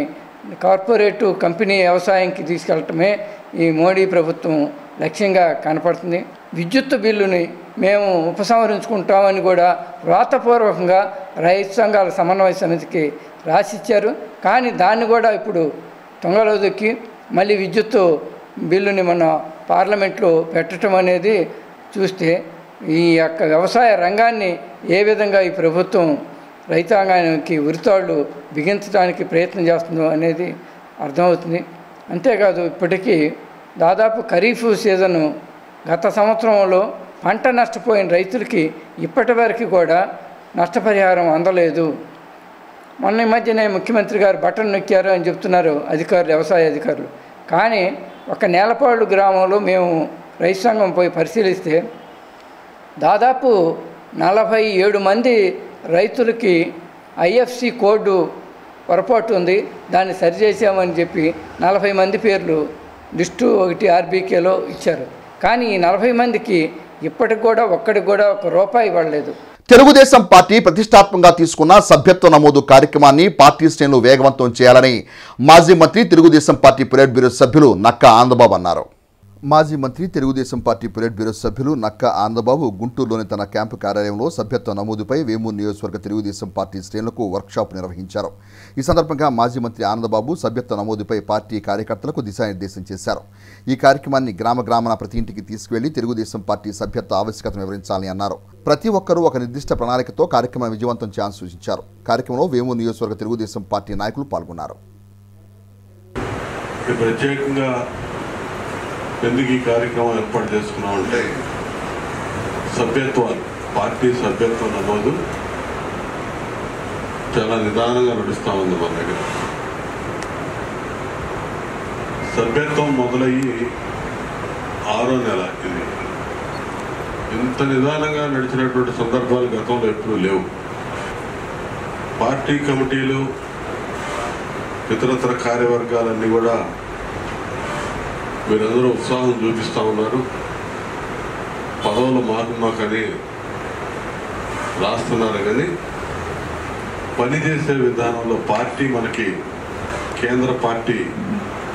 కార్పొరేటు కంపెనీ వ్యవసాయంకి తీసుకెళ్ళటమే ఈ మోడీ ప్రభుత్వం లక్ష్యంగా కనపడుతుంది. విద్యుత్ బిల్లుని మేము ఉపసంహరించుకుంటామని కూడా వ్రాతపూర్వకంగా రైతు సంఘాల సమన్వయ సమితికి రాసిచ్చారు. కానీ దాన్ని కూడా ఇప్పుడు తొంగలో దొక్కి మళ్ళీ విద్యుత్ బిల్లుని మన పార్లమెంట్లో పెట్టడం అనేది చూస్తే ఈ యొక్క వ్యవసాయ రంగాన్ని ఏ విధంగా ఈ ప్రభుత్వం రైతాంగానికి ఉరితాళ్ళు బిగించడానికి ప్రయత్నం చేస్తుందో అనేది అర్థమవుతుంది. అంతేకాదు ఇప్పటికీ దాదాపు ఖరీఫ్ సీజను గత సంవత్సరంలో పంట నష్టపోయిన రైతులకి ఇప్పటి వరకు కూడా నష్టపరిహారం అందలేదు. మొన్న ఈ మధ్యనే ముఖ్యమంత్రి గారు బటన్ నొక్కారు అని చెప్తున్నారు అధికారులు వ్యవసాయ అధికారులు. కానీ ఒక నేలపాడు గ్రామంలో మేము రైతు సంఘం పోయి పరిశీలిస్తే దాదాపు నలభై ఏడు మంది రైతులకి ఐఎఫ్సి కోడ్ పొరపాటు ఉంది. దాన్ని సరిచేసామని చెప్పి నలభై మంది పేర్లు లిస్టు ఒకటి ఆర్బీకేలో ఇచ్చారు. కానీ ఈ నలభై మందికి ఇప్పటికి కూడా ఒక్కడికి కూడా ఒక రూపాయి ఇవ్వలేదు. తెలుగుదేశం పార్టీ ప్రతిష్టాత్మకంగా తీసుకున్న సభ్యత్వ నమోదు కార్యక్రమాన్ని పార్టీ శ్రేణులు వేగవంతం చేయాలని మాజీ మంత్రి తెలుగుదేశం పార్టీ పొలిట్ బ్యూరో సభ్యులు నక్క ఆనందబాబు అన్నారు. మాజీ మంత్రి తెలుగుదేశం పార్టీ పొలిట్ బ్యూరో సభ్యులు నక్క ఆనందబాబు గుంటూరులోని తన క్యాంపు కార్యాలయంలో సభ్యత్వ నమోదుపై వేమూరు నియోజకవర్గ తెలుగుదేశం పార్టీ శ్రేణులకు వర్క్షాప్ నిర్వహించారు. ఈ సందర్భంగా మాజీ మంత్రి ఆనందబాబు సభ్యత్వ నమోదుపై పార్టీ కార్యకర్తలకు దిశానిర్దేశం చేశారు. ఈ కార్యక్రమాన్ని గ్రామ గ్రామాన ప్రతి ఇంటికి తీసుకువెళ్ళి తెలుగుదేశం పార్టీ సభ్యత్వ ఆవశ్యకతను వివరించాలని అన్నారు. ప్రతి ఒక్కరూ ఒక నిర్దిష్ట ప్రణాళికతో కార్యక్రమం విజయవంతం చేయాలని సూచించారు. కార్యక్రమంలో వేమూరు నియోజకవర్గ తెలుగుదేశం పార్టీ నాయకులు పాల్గొన్నారు. ప్రత్యేకంగా ఎందుకు ఈ కార్యక్రమం ఏర్పాటు చేసుకున్నామంటే సభ్యత్వాలు పార్టీ సభ్యత్వ నమోదు చాలా నిదానంగా నడుస్తూ ఉంది మన దగ్గర. సభ్యత్వం మొదలయ్యి ఆరో నెల ఇది. ఇంత నిదానంగా నడిచినటువంటి సందర్భాలు గతంలో ఎప్పుడూ లేవు. పార్టీ కమిటీలు ఇతరతర కార్యవర్గాలన్నీ కూడా మీరందరూ ఉత్సాహం చూపిస్తూ ఉన్నారు. పదవులు మాకు మాకని రాస్తున్నారు కానీ పనిచేసే విధానంలో పార్టీ మనకి కేంద్ర పార్టీ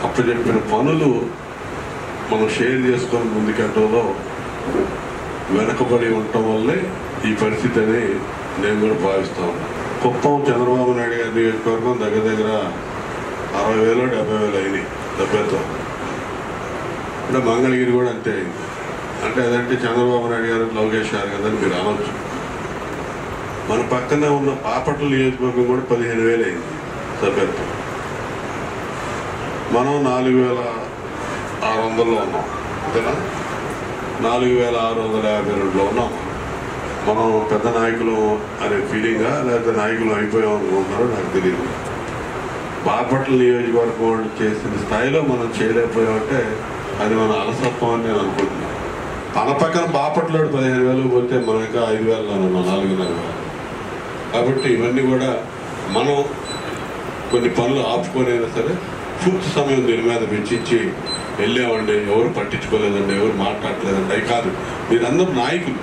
అప్పచెప్పిన పనులు మనం షేర్ చేసుకొని ముందుకెళ్ళడంలో వెనకబడి ఉండటం వల్లే ఈ పరిస్థితి అని నేను కూడా భావిస్తా ఉన్నాను కుప్పం చంద్రబాబు నాయుడు గారి నియోజకవర్గం దగ్గర దగ్గర అరవై వేలు డెబ్బై వేలు అయినాయి డెబ్బైతో అంటే మంగళగిరి కూడా అంతే. అయింది అంటే అదంటే చంద్రబాబు నాయుడు గారు లోకేష్ గారు కదని మీరు అనొచ్చు. మన పక్కనే ఉన్న పాపట్ల నియోజకవర్గం కూడా పదిహేను వేలు అయింది సభ్యత్వం. మనం నాలుగు వేల ఆరు వందల్లో ఉన్నాం. అంతేనా? నాలుగు వేల ఆరు వందల యాభై రెండులో ఉన్నాం. మనం పెద్ద నాయకులు అనే ఫీలింగా లేకపోతే నాయకులు అయిపోయాం అనుకుంటున్నారో నాకు తెలియదు బాపట్ల నియోజకవర్గం చేసిన స్థాయిలో మనం చేయలేకపోయామంటే అది మన అలసత్వం అని నేను అనుకుంటున్నాను తన పక్కన బాపట్లోడు పదిహేను వేలు పోతే మనం ఇంకా ఐదు వేలలో ఉన్నాం నాలుగున్నర వేలు. కాబట్టి ఇవన్నీ కూడా మనం కొన్ని పనులు ఆపుకొనైనా సరే పూర్తి సమయం దీని మీద వెచ్చించి వెళ్ళామండి ఎవరు పట్టించుకోలేదండి ఎవరు మాట్లాడలేదండి అవి కాదు మీరందరూ నాయకులు.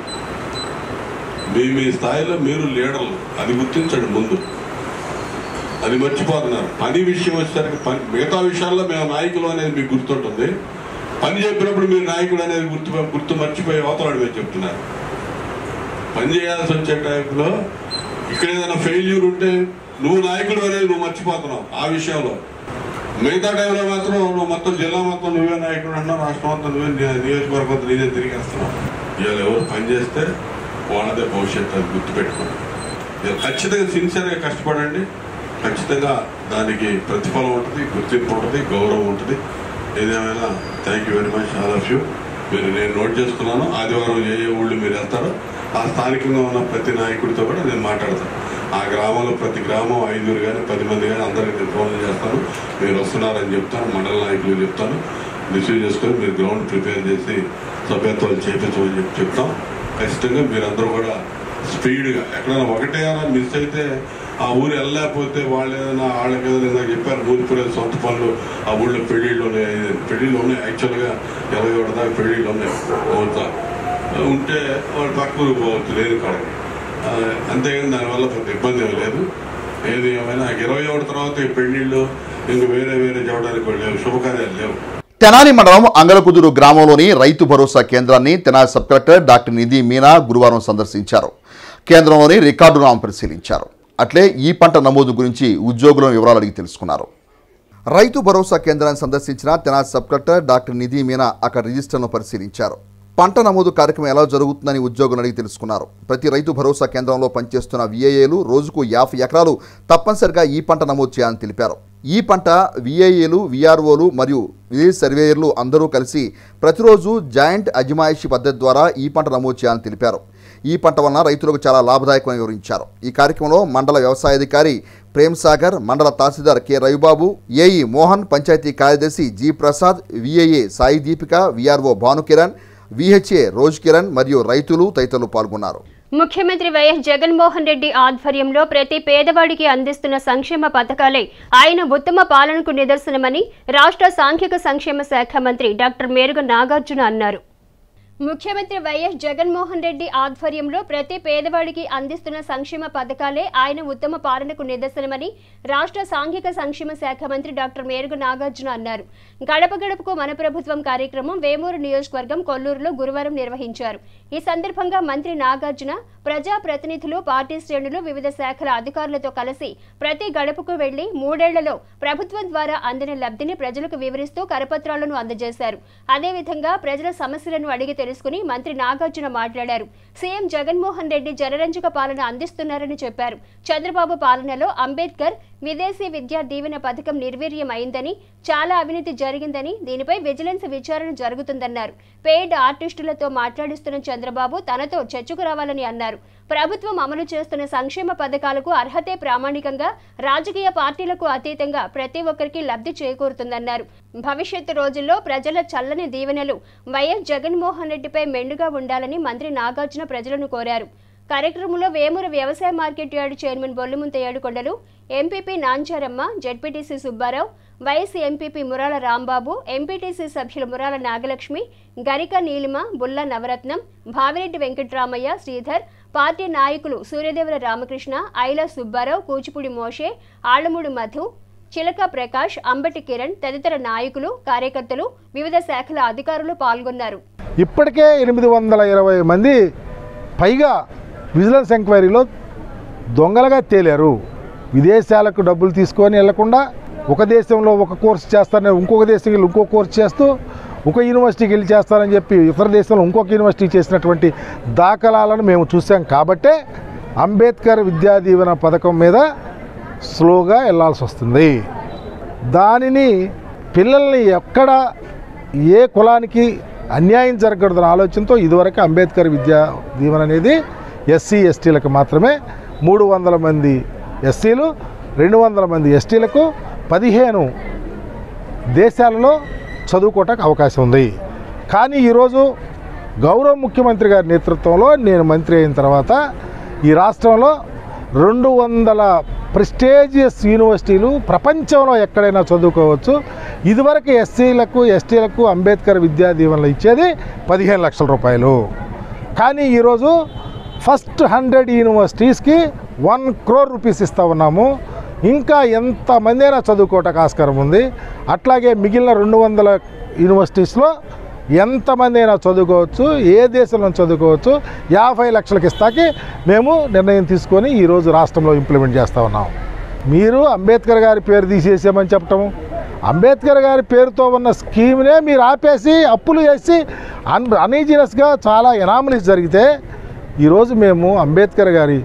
మీ మీ స్థాయిలో మీరు లీడర్లు. అది గుర్తించండి ముందు. అది మర్చిపోతున్నారు. పని విషయం వచ్చేసరికి పని మిగతా విషయాల్లో మేము నాయకులు అనేది మీకు గుర్తుంటుంది. పని చెప్పినప్పుడు మీరు నాయకుడు అనేది గుర్తు గుర్తు మర్చిపోయి అవతలాడు మీరు చెప్తున్నారు. పని చేయాల్సి వచ్చే టైంలో ఇక్కడ ఏదైనా ఫెయిల్యూర్ ఉంటే నువ్వు నాయకుడు అనేది నువ్వు మర్చిపోతున్నావు ఆ విషయంలో. మిగతా టైంలో మాత్రం నువ్వు మొత్తం జిల్లా మొత్తం నువ్వే నాయకుడు అంటున్నావు రాష్ట్రం అంతా నువ్వే నియోజకవర్గం అంతా నీదే తిరిగేస్తున్నావు. ఇవాళ ఎవరు పని చేస్తే వాళ్ళదే భవిష్యత్తు అది గుర్తుపెట్టుకోండి. ఖచ్చితంగా సిన్సియర్గా కష్టపడండి. ఖచ్చితంగా దానికి ప్రతిఫలం ఉంటుంది గుర్తింపు ఉంటుంది గౌరవం ఉంటుంది. ఏదేమైనా thank you very much all of you మీరు నేను నోట్ చేసుకున్నాను. ఆదివారం ఏ ఏ ఊళ్ళు మీరు వెళ్తారో ఆ స్థానికంగా ఉన్న ప్రతి నాయకుడితో కూడా నేను మాట్లాడతాను. ఆ గ్రామంలో ప్రతి గ్రామం ఐదుగురు కానీ పది మంది కానీ అందరికీ నేను ఫోన్లు చేస్తాను. మీరు వస్తున్నారని చెప్తాను మండల నాయకులు చెప్తాను. రిసీవ్ చేసుకొని మీరు గ్రౌండ్ ప్రిపేర్ చేసి సభ్యత్వాలు చేయించమని చెప్పి చెప్తాం. ఖచ్చితంగా మీరందరూ కూడా స్పీడ్గా ఎక్కడైనా ఒకటే అలా మిస్ అయితే ఆ ఊరు వెళ్ళలేకపోతే వాళ్ళు ఏదైనా వాళ్ళకి ఏదైనా చెప్పారు ఊరిపోలేదు సొంత పనులు ఆ ఊళ్ళో పెళ్ళిళ్ళు ఉన్నాయి పెళ్ళిళ్ళు ఉన్నాయి యాక్చువల్గా ఇరవై ఒకటి దాకా పెళ్ళిళ్ళు ఉన్నాయి అవుతా ఉంటే వాళ్ళు పక్క ఊరు పోవచ్చు లేదు కాడకి అంతేగాని దానివల్ల పెద్ద ఇబ్బంది లేదు. ఏది ఏమైనా ఇరవై ఒకటి తర్వాత ఈ పెళ్ళిళ్ళు వేరే వేరే చెప్పడానికి లేవు శుభకార్యాలు లేవు. తెనాలి మండలం అంగలకుదురు గ్రామంలోని రైతు భరోసా కేంద్రాన్ని Tenali sub collector doctor Nidhi Meena గురువారం సందర్శించారు. కేంద్రంలోని రికార్డును ఆమె పరిశీలించారు. అట్లే ఈ పంట నమోదు గురించి ఉద్యోగుల వివరాలు అడిగి తెలుసుకున్నారు. రైతు భరోసా కేంద్రాన్ని సందర్శించిన Tenali sub collector doctor Nidhi Meena అక్కడ రిజిస్టర్ను పరిశీలించారు. పంట నమోదు కార్యక్రమం ఎలా జరుగుతుందని ఉద్యోగులు అడిగి తెలుసుకున్నారు. ప్రతి రైతు భరోసా కేంద్రంలో పనిచేస్తున్న విఏఏలు రోజుకు యాభై ఎకరాలు తప్పనిసరిగా ఈ పంట నమోదు చేయాలని తెలిపారు. ఈ పంట విఏఏలు విఆర్ఓలు మరియు విలేజ్ సర్వేయర్లు అందరూ కలిసి ప్రతిరోజు జాయింట్ అజమాయిషీ పద్ధతి ద్వారా ఈ పంట నమోదు చేయాలని తెలిపారు. ఈ పంట వలన రైతులకు చాలా లాభదాయకమని వివరించారు. ఈ కార్యక్రమంలో మండల వ్యవసాయాధికారి ప్రేమ్ సాగర్ మండల తహసీల్దార్ కె. రవిబాబు ఏఈ మోహన్ పంచాయతీ కార్యదర్శి G. Prasad VAA Sai Deepika VRO Bhanukiran VHA Rose Kiran మరియు రైతులు తదితరులు పాల్గొన్నారు. ముఖ్యమంత్రి వైఎస్ జగన్మోహన్ రెడ్డి ఆధ్వర్యంలో ప్రతి పేదవాడికి అందిస్తున్న సంక్షేమ పథకాలే ఆయన ఉత్తమ పాలనకు నిదర్శనమని రాష్ట్ర సాంఘిక సంక్షేమ శాఖ మంత్రి డాక్టర్ మేరుగ నాగార్జున అన్నారు. ముఖ్యమంత్రి వైఎస్ జగన్మోహన్ రెడ్డి ఆధ్వర్యంలో ప్రతి పేదవాడికి అందిస్తున్న సంక్షేమ పథకాలే ఆయన ఉత్తమ పాలనకు నిదర్శనమని రాష్ట్ర సాంఘిక సంక్షేమ శాఖ మంత్రి డాక్టర్ మేరుగు నాగార్జున అన్నారు. గడప గడపకు మన ప్రభుత్వం కార్యక్రమం వేమూరు నియోజకవర్గం కొల్లూరులో గురువారం నిర్వహించారు. ఈ సందర్భంగా మంత్రి నాగార్జున ప్రజా ప్రతినిధులు పార్టీ శ్రేణులు వివిధ శాఖల అధికారులతో కలిసి ప్రతి గడపకు వెళ్ళి మూడేళ్ళలో ప్రభుత్వం ద్వారా అందిన లబ్ధిని ప్రజలకు వివరిస్తూ కరపత్రాలను అందజేశారు. అదేవిధంగా ప్రజల సమస్యలను అడిగి తెలుసుకుని మంత్రి నాగార్జున మాట్లాడారు. సీఎం జగన్మోహన్ రెడ్డి జనరంజక పాలన అందిస్తున్నారని చెప్పారు. చంద్రబాబు పాలనలో అంబేద్కర్ విదేశీ విద్యా దీవెన పథకం నిర్వీర్యం అయిందని చాలా అవినీతి జరిగిందని దీనిపై విజిలెన్స్ విచారణ జరుగుతుందన్నారు. పెయిడ్ ఆర్టిస్టులతో మాట్లాడిస్తున్న చంద్రబాబు తనతో చర్చకు రావాలని అన్నారు. ప్రభుత్వం అమలు చేస్తున్న సంక్షేమ పథకాలకు అర్హతే ప్రామాణికంగా రాజకీయ పార్టీలకు అతీతంగా ప్రతి ఒక్కరికి లబ్ధి చేకూరుతుందన్నారు. భవిష్యత్తు రోజుల్లో ప్రజల చల్లని దీవెనలు వైఎస్ జగన్మోహన్ రెడ్డిపై మెండుగా ఉండాలని మంత్రి నాగార్జున ప్రజలను కోరారు. కార్యక్రమంలో వేమూరు వ్యవసాయ market yard chairman Bollimuntha Yedukondalu MPP Nancharamma ZPTC Subbarao vice MPP Murala Rambabu MPTC సభ్యులు మురాల నాగలక్ష్మి గరిక నీలిమ బుల్ల నవరత్నం భావిరెడ్డి వెంకట్రామయ్య శ్రీధర్ పార్టీ నాయకులు సూర్యదేవర రామకృష్ణ ఐల సుబ్బారావు కూచిపూడి మోషే ఆళ్ళమూడి మధు చిలక ప్రకాష్ అంబటి కిరణ్ తదితర నాయకులు కార్యకర్తలు వివిధ శాఖల అధికారులు పాల్గొన్నారు. ఇప్పటికే ఎనిమిది వందల ఇరవై మంది పైగా విజిలెన్స్ ఎంక్వైరీలో దొంగలుగా తేలారు. విదేశాలకు డబ్బులు తీసుకొని వెళ్ళకుండా ఒక దేశంలో ఒక కోర్సు చేస్తారని ఇంకొక దేశం వెళ్ళి ఇంకో కోర్సు చేస్తూ ఒక యూనివర్సిటీకి వెళ్ళి చేస్తారని చెప్పి ఇతర దేశంలో ఇంకొక యూనివర్సిటీ చేసినటువంటి దాఖలాలను మేము చూసాం కాబట్టే అంబేద్కర్ విద్యా దీవెన పథకం మీద స్లోగా వెళ్ళాల్సి వస్తుంది. దానిని పిల్లల్ని ఎక్కడ ఏ కులానికి అన్యాయం జరగకూడదన్న ఆలోచనతో ఇదివరకు అంబేద్కర్ విద్యా దీవెన అనేది ఎస్సీ ఎస్టీలకు మాత్రమే మూడు వందల మంది ఎస్సీలు రెండు వందల మంది ఎస్టీలకు పదిహేను దేశాలలో చదువుకోవటానికి అవకాశం ఉంది. కానీ ఈరోజు గౌరవ ముఖ్యమంత్రి గారి నేతృత్వంలో నేను మంత్రి అయిన తర్వాత ఈ రాష్ట్రంలో రెండు వందల ప్రెస్టేజియస్ యూనివర్సిటీలు ప్రపంచంలో ఎక్కడైనా చదువుకోవచ్చు. ఇదివరకు ఎస్సీలకు ఎస్టీలకు అంబేద్కర్ విద్యా దీవెనలు ఇచ్చేది పదిహేను లక్షల రూపాయలు. కానీ ఈరోజు ఫస్ట్ హండ్రెడ్ యూనివర్సిటీస్కి వన్ క్రోర్ రూపీస్ ఇస్తూ ఉన్నాము. ఇంకా ఎంతమంది అయినా చదువుకోవటానికి ఆస్కారం ఉంది. అట్లాగే మిగిలిన రెండు వందల యూనివర్సిటీస్లో ఎంతమంది అయినా చదువుకోవచ్చు ఏ దేశంలో చదువుకోవచ్చు యాభై లక్షలకి ఇస్తాకి మేము నిర్ణయం తీసుకొని ఈరోజు రాష్ట్రంలో ఇంప్లిమెంట్ చేస్తూ ఉన్నాం. మీరు అంబేద్కర్ గారి పేరు తీసేసామని చెప్పటము అంబేద్కర్ గారి పేరుతో ఉన్న స్కీమ్నే మీరు ఆపేసి అప్పులు చేసి అన్ అన్ఈజినెస్గా చాలా ఎనామలీస్ జరిగితే ఈరోజు మేము అంబేద్కర్ గారి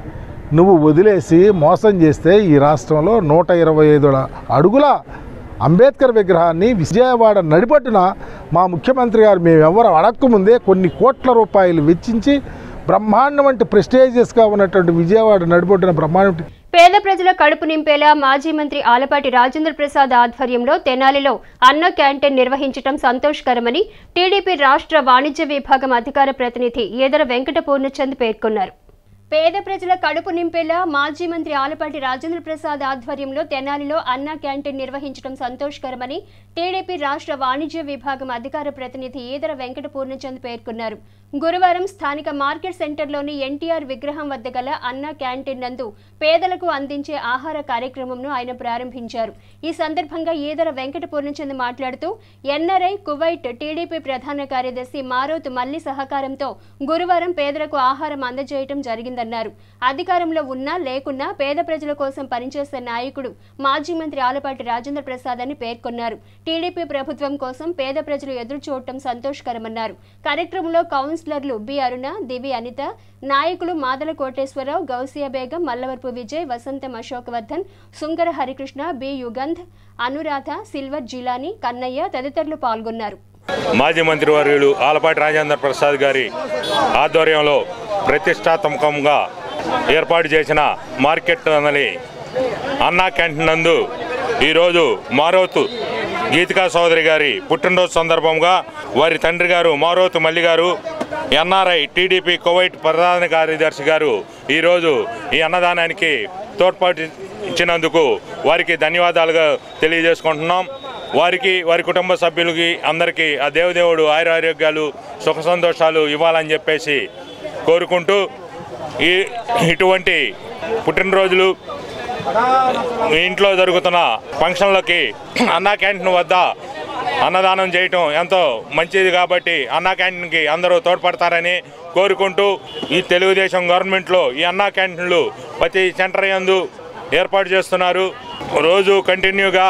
నువ్వు వదిలేసి మోసం చేస్తే ఈ రాష్ట్రంలో నూట ఇరవై ఐదు అడుగుల అంబేద్కర్ విగ్రహాన్ని విజయవాడ నడిపట్టున మా ముఖ్యమంత్రి గారు మేము అడక్కముందే కొన్ని కోట్ల రూపాయలు వెచ్చించి బ్రహ్మాండం వంటి ప్రెస్టేజియస్గా ఉన్నటువంటి విజయవాడ నడిపొట్టున బ్రహ్మాండం పేద ప్రజల కడుపు నింపేలా మాజీ మంత్రి ఆలపాటి రాజేంద్ర ప్రసాద్ ఆధ్వర్యంలో తెనాలిలో అన్న క్యాంటీన్ నిర్వహించడం సంతోషకరమని టీడీపీ రాష్ట్ర వాణిజ్య విభాగం అధికార ప్రతినిధి ఈదర వెంకట పూర్ణచంద్ పేర్కొన్నారు. పేద ప్రజల కడుపు నింపేలా మాజీ మంత్రి ఆలపాటి రాజేంద్ర ప్రసాద్ ఆధ్వర్యంలో తెనాలిలో అన్నా క్యాంటీన్ నిర్వహించడం సంతోషకరమని టీడీపీ రాష్ట్ర వాణిజ్య విభాగం అధికార ప్రతినిధి ఈదర వెంకట పూర్ణచంద్ పేర్కొన్నారు. గురువారం స్థానిక మార్కెట్ సెంటర్లోని ఎన్టీఆర్ విగ్రహం వద్ద గల అన్న క్యాంటీన్ నందు పేదలకు అందించే ఆహార కార్యక్రమంను ఆయన ప్రారంభించారు. ఈ సందర్భంగా ఈదర వెంకట పూర్ణచంద్ మాట్లాడుతూ ఎన్ఆర్ఐ కువైట్ టీడీపీ ప్రధాన కార్యదర్శి మారోత్ మల్లి సహకారంతో గురువారం పేదలకు ఆహారం అందజేయటం జరిగిందన్నారు. అధికారంలో ఉన్నా లేకున్నా పేద ప్రజల కోసం పనిచేసే నాయకుడు మాజీ మంత్రి ఆలపాటి రాజేంద్ర ప్రసాద్ అని పేర్కొన్నారు. టీడీపీ ప్రభుత్వం కోసం పేద ప్రజలు ఎదురు చూడటం సంతోషకరమన్నారు. కార్యక్రమంలో కౌన్సిల్ కౌన్సిలర్లు బి అరుణ దివి అనిత నాయకులు మాదల కోటేశ్వరరావు గౌసియా బేగం మల్లవరపు విజయ్ వసంతం అశోకవర్ధన్ సుంగర హరికృష్ణ బి యుగంధ్ అనురాధ సిల్వర్ జిలాని కన్నయ్య తదితరులు పాల్గొన్నారు. మాజీ మంత్రివర్యులు ఆలపాటి రాజేంద్ర ప్రసాద్ గారి ఆధ్వర్యంలో ప్రతిష్టాత్మకంగా ఏర్పాటు చేసిన మార్కెట్ అనలి అన్నా క్యాంటీన్ నందు ఈరోజు మారోతు గీతికా సోదరి గారి పుట్టినరోజు సందర్భంగా వారి తండ్రి గారు మారోతు మల్లి గారు ఎన్ఆర్ఐ టీడీపీ కువైట్ ప్రధాన కార్యదర్శి గారు ఈరోజు ఈ అన్నదానానికి తోడ్పాటు ఇచ్చినందుకు వారికి ధన్యవాదాలుగా తెలియజేసుకుంటున్నాం. వారికి వారి కుటుంబ సభ్యులకి అందరికీ ఆ దేవదేవుడు ఆయురారోగ్యాలు సుఖ సంతోషాలు ఇవ్వాలని చెప్పేసి కోరుకుంటూ ఈ ఇటువంటి పుట్టినరోజులు ఇంట్లో జరుగుతున్న ఫంక్షన్లకి అన్నా క్యాంటీన్ వద్ద అన్నదానం చేయటం ఎంతో మంచిది కాబట్టి అన్నా క్యాంటీన్కి అందరూ తోడ్పడతారని కోరుకుంటూ ఈ తెలుగుదేశం గవర్నమెంట్లో ఈ అన్నా క్యాంటీన్లు ప్రతి సెంటర్ యందు ఏర్పాటు చేస్తున్నారు. రోజు కంటిన్యూగా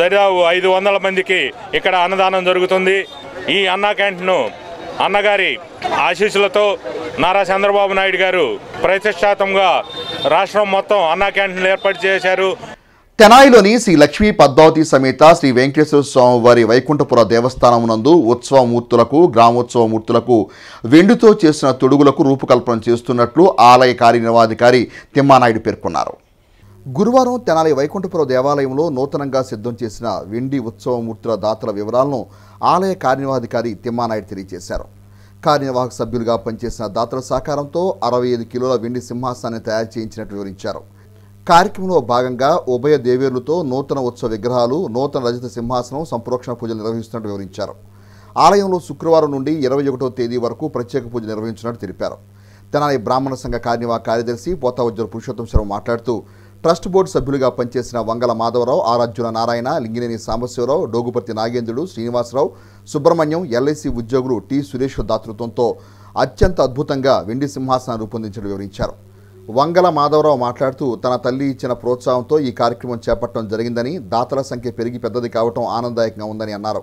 దరిదాపు ఐదు వందల మందికి ఇక్కడ అన్నదానం జరుగుతుంది. ఈ అన్నా క్యాంటీన్ అన్నగారి ఆశీస్సులతో నారా చంద్రబాబు నాయుడు గారు ప్రతిష్టాతంగా రాష్ట్రం మొత్తం అన్నా క్యాంటీన్లు ఏర్పాటు చేశారు. తెనాయిలోని శ్రీ లక్ష్మీ పద్మావతి సమేత శ్రీ వెంకటేశ్వర స్వామి వారి వైకుంఠపుర దేవస్థానం నందు ఉత్సవమూర్తులకు గ్రామోత్సవమూర్తులకు వెండితో చేసిన తొడుగులకు రూపకల్పన చేస్తున్నట్లు ఆలయ కార్యనిర్వాధికారి తిమ్మానాయుడు పేర్కొన్నారు. గురువారం తెనాలి వైకుంఠపురం దేవాలయంలో నూతనంగా సిద్ధం చేసిన వెండి ఉత్సవమూర్తుల దాతల వివరాలను ఆలయ కార్యనిర్వాధికారి తిమ్మానాయుడు తెలియజేశారు. కార్యనిర్వాహక సభ్యులుగా పనిచేసిన దాతల సహకారంతో అరవై ఐదు కిలోల వెండి సింహాసనాన్ని తయారు చేయించినట్టు వివరించారు. కార్యక్రమంలో భాగంగా ఉభయ దేవేరులతో నూతన ఉత్సవ విగ్రహాలు నూతన రజత సింహాసనం సంప్రోక్షణ పూజలు నిర్వహిస్తున్నట్టు వివరించారు. ఆలయంలో శుక్రవారం నుండి ఇరవై ఒకటో తేదీ వరకు ప్రత్యేక పూజ నిర్వహించినట్టు తెలిపారు. తెనాలి బ్రాహ్మణ సంఘ కార్యనిర్వాహక కార్యదర్శి పోతావజ్జల పురుషోత్తం శర్మ మాట్లాడుతూ ట్రస్ట్ బోర్డు సభ్యులుగా పనిచేసిన వంగల మాధవరావు ఆరాధ్యుల నారాయణ లింగినేని సాంబశివరావు డోగుపర్తి నాగేంద్రుడు శ్రీనివాసరావు సుబ్రహ్మణ్యం ఎల్ఐసి ఉద్యోగులు టి. సురేష్ దాతృత్వంతో అత్యంత అద్భుతంగా వెండి సింహాసనం రూపొందించడం వివరించారు. వంగల మాధవరావు మాట్లాడుతూ తన తల్లి ఇచ్చిన ప్రోత్సాహంతో ఈ కార్యక్రమం చేపట్టడం జరిగిందని దాతల సంఖ్య పెరిగి పెద్దది కావటం ఆనందదాయకంగా ఉందని అన్నారు.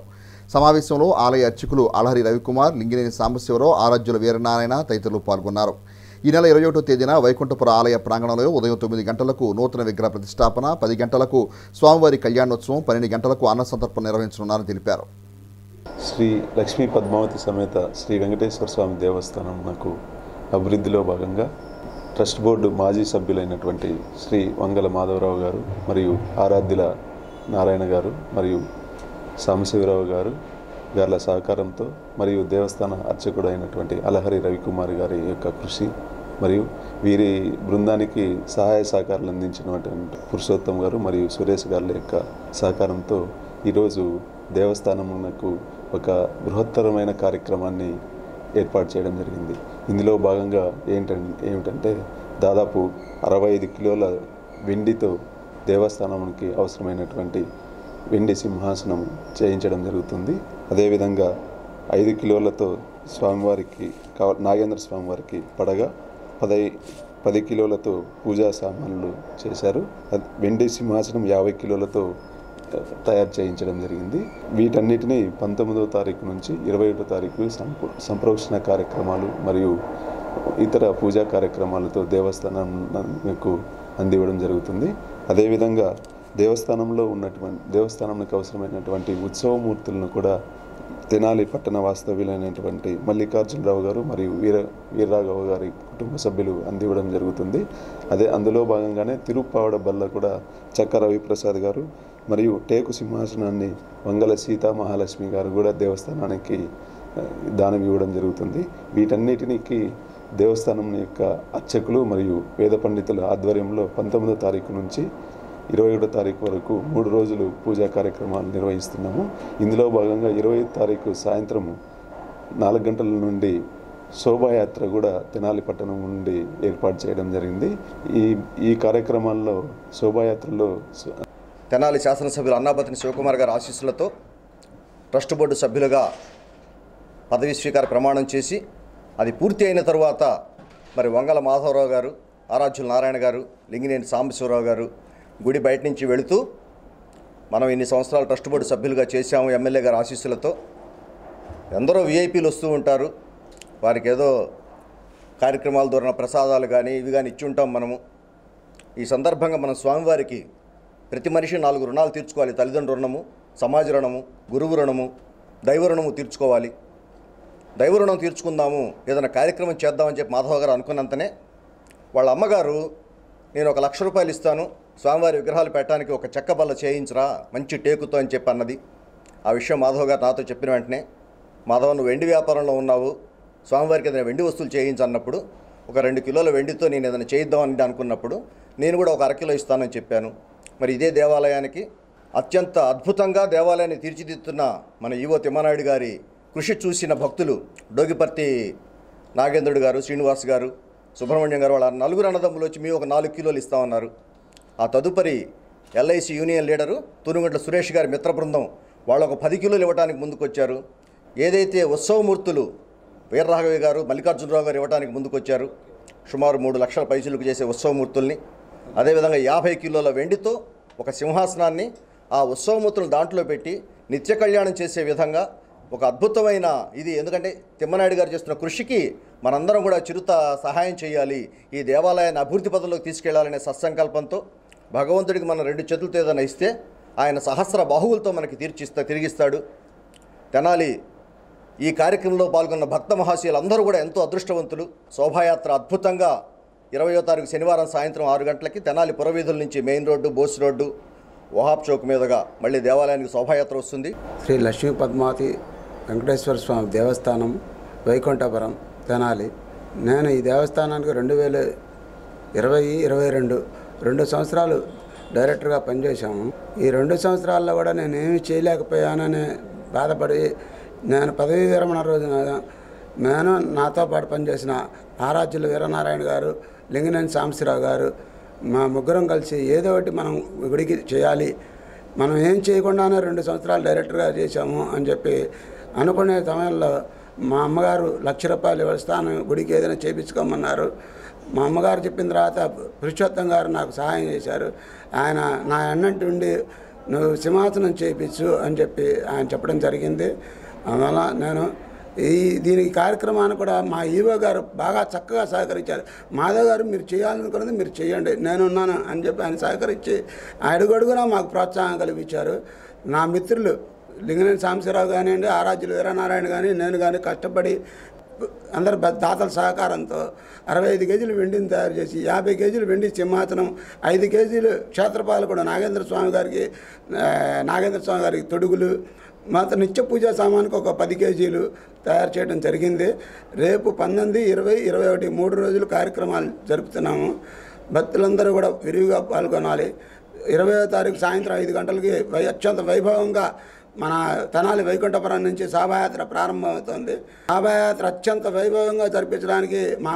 సమావేశంలో ఆలయ అర్చకులు అలహరి రవికుమార్ లింగినేని సాంబశివరావు ఆరాధ్యుల వీరనారాయణ తదితరులు పాల్గొన్నారు. ఈ నెల ఇరవై ఒకటో తేదీన వైకుంఠపుర ఆలయ ప్రాంగణంలో ఉదయం తొమ్మిది గంటలకు నూతన విగ్రహ ప్రతిష్టాపన పది గంటలకు స్వామివారి కళ్యాణోత్సవం పన్నెండు గంటలకు అన్న సంతర్పణ నిర్వహించనున్నారని తెలిపారు. శ్రీ లక్ష్మీ పద్మావతి సమేత శ్రీ వెంకటేశ్వర స్వామి దేవస్థానం నాకు అభివృద్ధిలో భాగంగా ట్రస్ట్ బోర్డు మాజీ సభ్యులైనటువంటి శ్రీ వంగల మాధవరావు గారు మరియు ఆరాధ్యుల నారాయణ గారు మరియు సాంబశివరావు గారు గార్ల సహకారంతో మరియు దేవస్థాన అర్చకుడు అయినటువంటి అలహరి రవికుమార్ గారి యొక్క కృషి మరియు వీరి బృందానికి సహాయ సహకారాలు అందించినటువంటి పురుషోత్తం గారు మరియు సురేష్ గారి యొక్క సహకారంతో ఈరోజు దేవస్థానమునకు ఒక బృహత్తరమైన కార్యక్రమాన్ని ఏర్పాటు చేయడం జరిగింది. ఇందులో భాగంగా ఏంటంటే ఏమిటంటే దాదాపు అరవై ఐదు కిలోల వెండితో దేవస్థానానికి అవసరమైనటువంటి వెండి సింహాసనం చేయించడం జరుగుతుంది. అదేవిధంగా ఐదు కిలోలతో స్వామివారికి కావ నాగేంద్ర స్వామివారికి పడగా పదై పది కిలోలతో పూజా సామాన్లు చేశారు. వెండి సింహాసనం యాభై కిలోలతో తయారు చేయించడం జరిగింది. వీటన్నిటిని పంతొమ్మిదవ తారీఖు నుంచి ఇరవై ఒకటో తారీఖు సంప్రోక్షణ కార్యక్రమాలు మరియు ఇతర పూజా కార్యక్రమాలతో దేవస్థానంకు అందివ్వడం జరుగుతుంది. అదేవిధంగా దేవస్థానంలో ఉన్నటువంటి దేవస్థానంకి అవసరమైనటువంటి ఉత్సవమూర్తులను కూడా తెనాలి పట్టణ వాస్తవ్యులైనటువంటి మల్లికార్జునరావు గారు మరియు వీర వీరరాఘవ గారి కుటుంబ సభ్యులు అందివ్వడం జరుగుతుంది. అదే అందులో భాగంగానే తిరుప్పావడ బల్ల కూడా చక్క రవిప్రసాద్ గారు మరియు టేకు సింహాసనాన్ని వంగల సీతా మహాలక్ష్మి గారు కూడా దేవస్థానానికి దానం ఇవ్వడం జరుగుతుంది. వీటన్నిటినికి దేవస్థానం యొక్క అర్చకులు మరియు వేద పండితుల ఆధ్వర్యంలో పంతొమ్మిదో తారీఖు నుంచి ఇరవై ఒకటో తారీఖు వరకు మూడు రోజులు పూజా కార్యక్రమాలు నిర్వహిస్తున్నాము. ఇందులో భాగంగా ఇరవై తారీఖు సాయంత్రం నాలుగు గంటల నుండి శోభాయాత్ర కూడా తెనాలి పట్టణం నుండి ఏర్పాటు చేయడం జరిగింది. ఈ ఈ కార్యక్రమాల్లో శోభాయాత్రలో తెనాలి శాసనసభ్యులు అన్నాపతిని శివకుమార్ గారి ఆశీస్సులతో ట్రస్ట్ బోర్డు సభ్యులుగా పదవి స్వీకార ప్రమాణం చేసి అది పూర్తి అయిన తరువాత మరి వంగల మాధవరావు గారు ఆరాధ్యుల నారాయణ గారు లింగినేని సాంబశివరావు గారు గుడి బయట నుంచి వెళుతూ మనం ఇన్ని సంవత్సరాలు ట్రస్ట్ బోర్డు సభ్యులుగా చేశాము ఎమ్మెల్యే గారి ఆశీస్సులతో. ఎందరో విఐపీలు వస్తూ ఉంటారు. వారికి ఏదో కార్యక్రమాల ద్వారా ప్రసాదాలు కానీ ఇవి కానీ ఇచ్చి ఉంటాం మనము. ఈ సందర్భంగా మనం స్వామివారికి ప్రతి మనిషి నాలుగు రుణాలు తీర్చుకోవాలి. తల్లిదండ్రుల రుణము సమాజ రుణము గురువు రుణము దైవ రుణము తీర్చుకోవాలి. దైవ రుణం తీర్చుకుందాము ఏదైనా కార్యక్రమం చేద్దామని చెప్పి మాధవ గారు అనుకున్నంతనే వాళ్ళ అమ్మగారు నేను ఒక లక్ష రూపాయలు ఇస్తాను స్వామివారి విగ్రహాలు పెట్టడానికి ఒక చెక్క బల్ల చేయించరా మంచి టేకుతో అని చెప్పి అన్నది. ఆ విషయం మాధవ్ గారు నాతో చెప్పిన వెంటనే మాధవ నువ్వు వెండి వ్యాపారంలో ఉన్నావు. స్వామివారికి ఏదైనా వెండి వస్తువులు చేయించన్నప్పుడు ఒక రెండు కిలోల వెండితో నేను ఏదైనా చేయిద్దామని అనుకున్నప్పుడు నేను కూడా ఒక అరకిలో ఇస్తానని చెప్పాను. మరి ఇదే దేవాలయానికి అత్యంత అద్భుతంగా దేవాలయాన్ని తీర్చిదిద్దుతున్న మన ఈవో తిమ్మనాయుడు గారి కృషి చూసిన భక్తులు డోగిపర్తి నాగేంద్రుడు గారు శ్రీనివాస్ గారు సుబ్రహ్మణ్యం గారు వాళ్ళ నలుగురు అన్నదమ్ములు వచ్చి మేము ఒక నాలుగు కిలోలు ఇస్తామన్నారు. ఆ తదుపరి LIC union leader Turugantla Suresh గారి మిత్ర బృందం వాళ్ళు ఒక పది కిలోలు ఇవ్వడానికి ముందుకొచ్చారు. ఏదైతే ఉత్సవమూర్తులు వీరరాఘవి గారు మల్లికార్జునరావు గారు ఇవ్వడానికి ముందుకొచ్చారు సుమారు మూడు లక్షల పైసలకు చేసే ఉత్సవమూర్తుల్ని అదేవిధంగా యాభై కిలోల వెండితో ఒక సింహాసనాన్ని ఆ ఉత్సవమూర్తులు దాంట్లో పెట్టి నిత్య కళ్యాణం చేసే విధంగా ఒక అద్భుతమైన ఇది. ఎందుకంటే తిమ్మనాయుడు గారు చేస్తున్న కృషికి మనందరం కూడా చిరుత సహాయం చేయాలి. ఈ దేవాలయాన్ని అభివృద్ధి పదంలోకి తీసుకెళ్ళాలనే సత్సంకల్పంతో భగవంతుడికి మన రెండు చేతులతో ఏదైనా ఇస్తే ఆయన సహస్ర బాహువులతో మనకి తీర్చిస్తా తిరిగిస్తాడు. తెనాలి ఈ కార్యక్రమంలో పాల్గొన్న భక్త మహాశయులందరూ కూడా ఎంతో అదృష్టవంతులు. శోభాయాత్ర అద్భుతంగా ఇరవయో తారీఖు శనివారం సాయంత్రం ఆరు గంటలకి తెనాలి పురవీధుల నుంచి main road Bose road Wahab Chowk మీదుగా మళ్ళీ దేవాలయానికి శోభాయాత్ర వస్తుంది. శ్రీ లక్ష్మీ పద్మావతి వెంకటేశ్వర స్వామి దేవస్థానం వైకుంఠపురం తెనాలి. నేను ఈ దేవస్థానానికి రెండు వేల ఇరవై ఇరవై రెండు రెండు సంవత్సరాలు డైరెక్టర్గా పనిచేశాము. ఈ రెండు సంవత్సరాల్లో కూడా నేనేమి చేయలేకపోయాననే చేయలేకపోయానని బాధపడి నేను పదవీ విరమణ రోజున నేను నాతో పాటు పనిచేసిన ఆరాధ్యులు వీరనారాయణ గారు లింగనేని సాంబశివరావు గారు మా ముగ్గురం కలిసి ఏదో ఒకటి మనం గుడికి చేయాలి. మనం ఏం చేయకుండానే రెండు సంవత్సరాలు డైరెక్టర్గా చేశాము అని చెప్పి అనుకునే సమయంలో మా అమ్మగారు లక్ష రూపాయలు ఇస్తాను గుడికి ఏదైనా చేయించుకోమన్నారు మా అమ్మగారు చెప్పిన తర్వాత పురుషోత్తం గారు నాకు సహాయం చేశారు. ఆయన నా అన్నంటి ఉండి నువ్వు సింహాసనం చేయించు అని చెప్పి ఆయన చెప్పడం జరిగింది. అందువల్ల నేను ఈ దీనికి కార్యక్రమాన్ని కూడా మా ఈవో గారు బాగా చక్కగా సహకరించారు. మాధవ్ గారు మీరు చేయాలనుకున్నది మీరు చేయండి నేనున్నాను అని చెప్పి ఆయన సహకరించి అడుగడుగునా మాకు ప్రోత్సాహం కల్పించారు నా మిత్రులు లింగనేని సాంబశివరావు కానివ్వండి ఆరాధ్యులు వీరనారాయణ కానీ నేను కానీ కష్టపడి అందరు దాతల సహకారంతో అరవై ఐదు కేజీలు వెండిని తయారు చేసి యాభై కేజీలు వెండి సింహాసనం ఐదు కేజీలు క్షేత్రపాలకుడు నాగేంద్ర స్వామి గారికి నాగేంద్ర స్వామి గారికి తొడుగులు మాత్రం నిత్య పూజా సామాన్కి ఒక పది కేజీలు తయారు చేయడం జరిగింది. రేపు పంతొమ్మిది ఇరవై ఇరవై ఒకటి మూడు రోజులు కార్యక్రమాలు జరుపుతున్నాము. భక్తులందరూ కూడా విరివిగా పాల్గొనాలి. ఇరవై తారీఖు సాయంత్రం ఐదు గంటలకి అత్యంత వైభవంగా మన తెనాలి వైకుంఠపురం నుంచి శోభాయాత్ర ప్రారంభమవుతుంది. శోభాయాత్ర అత్యంత వైభవంగా జరిపించడానికి మా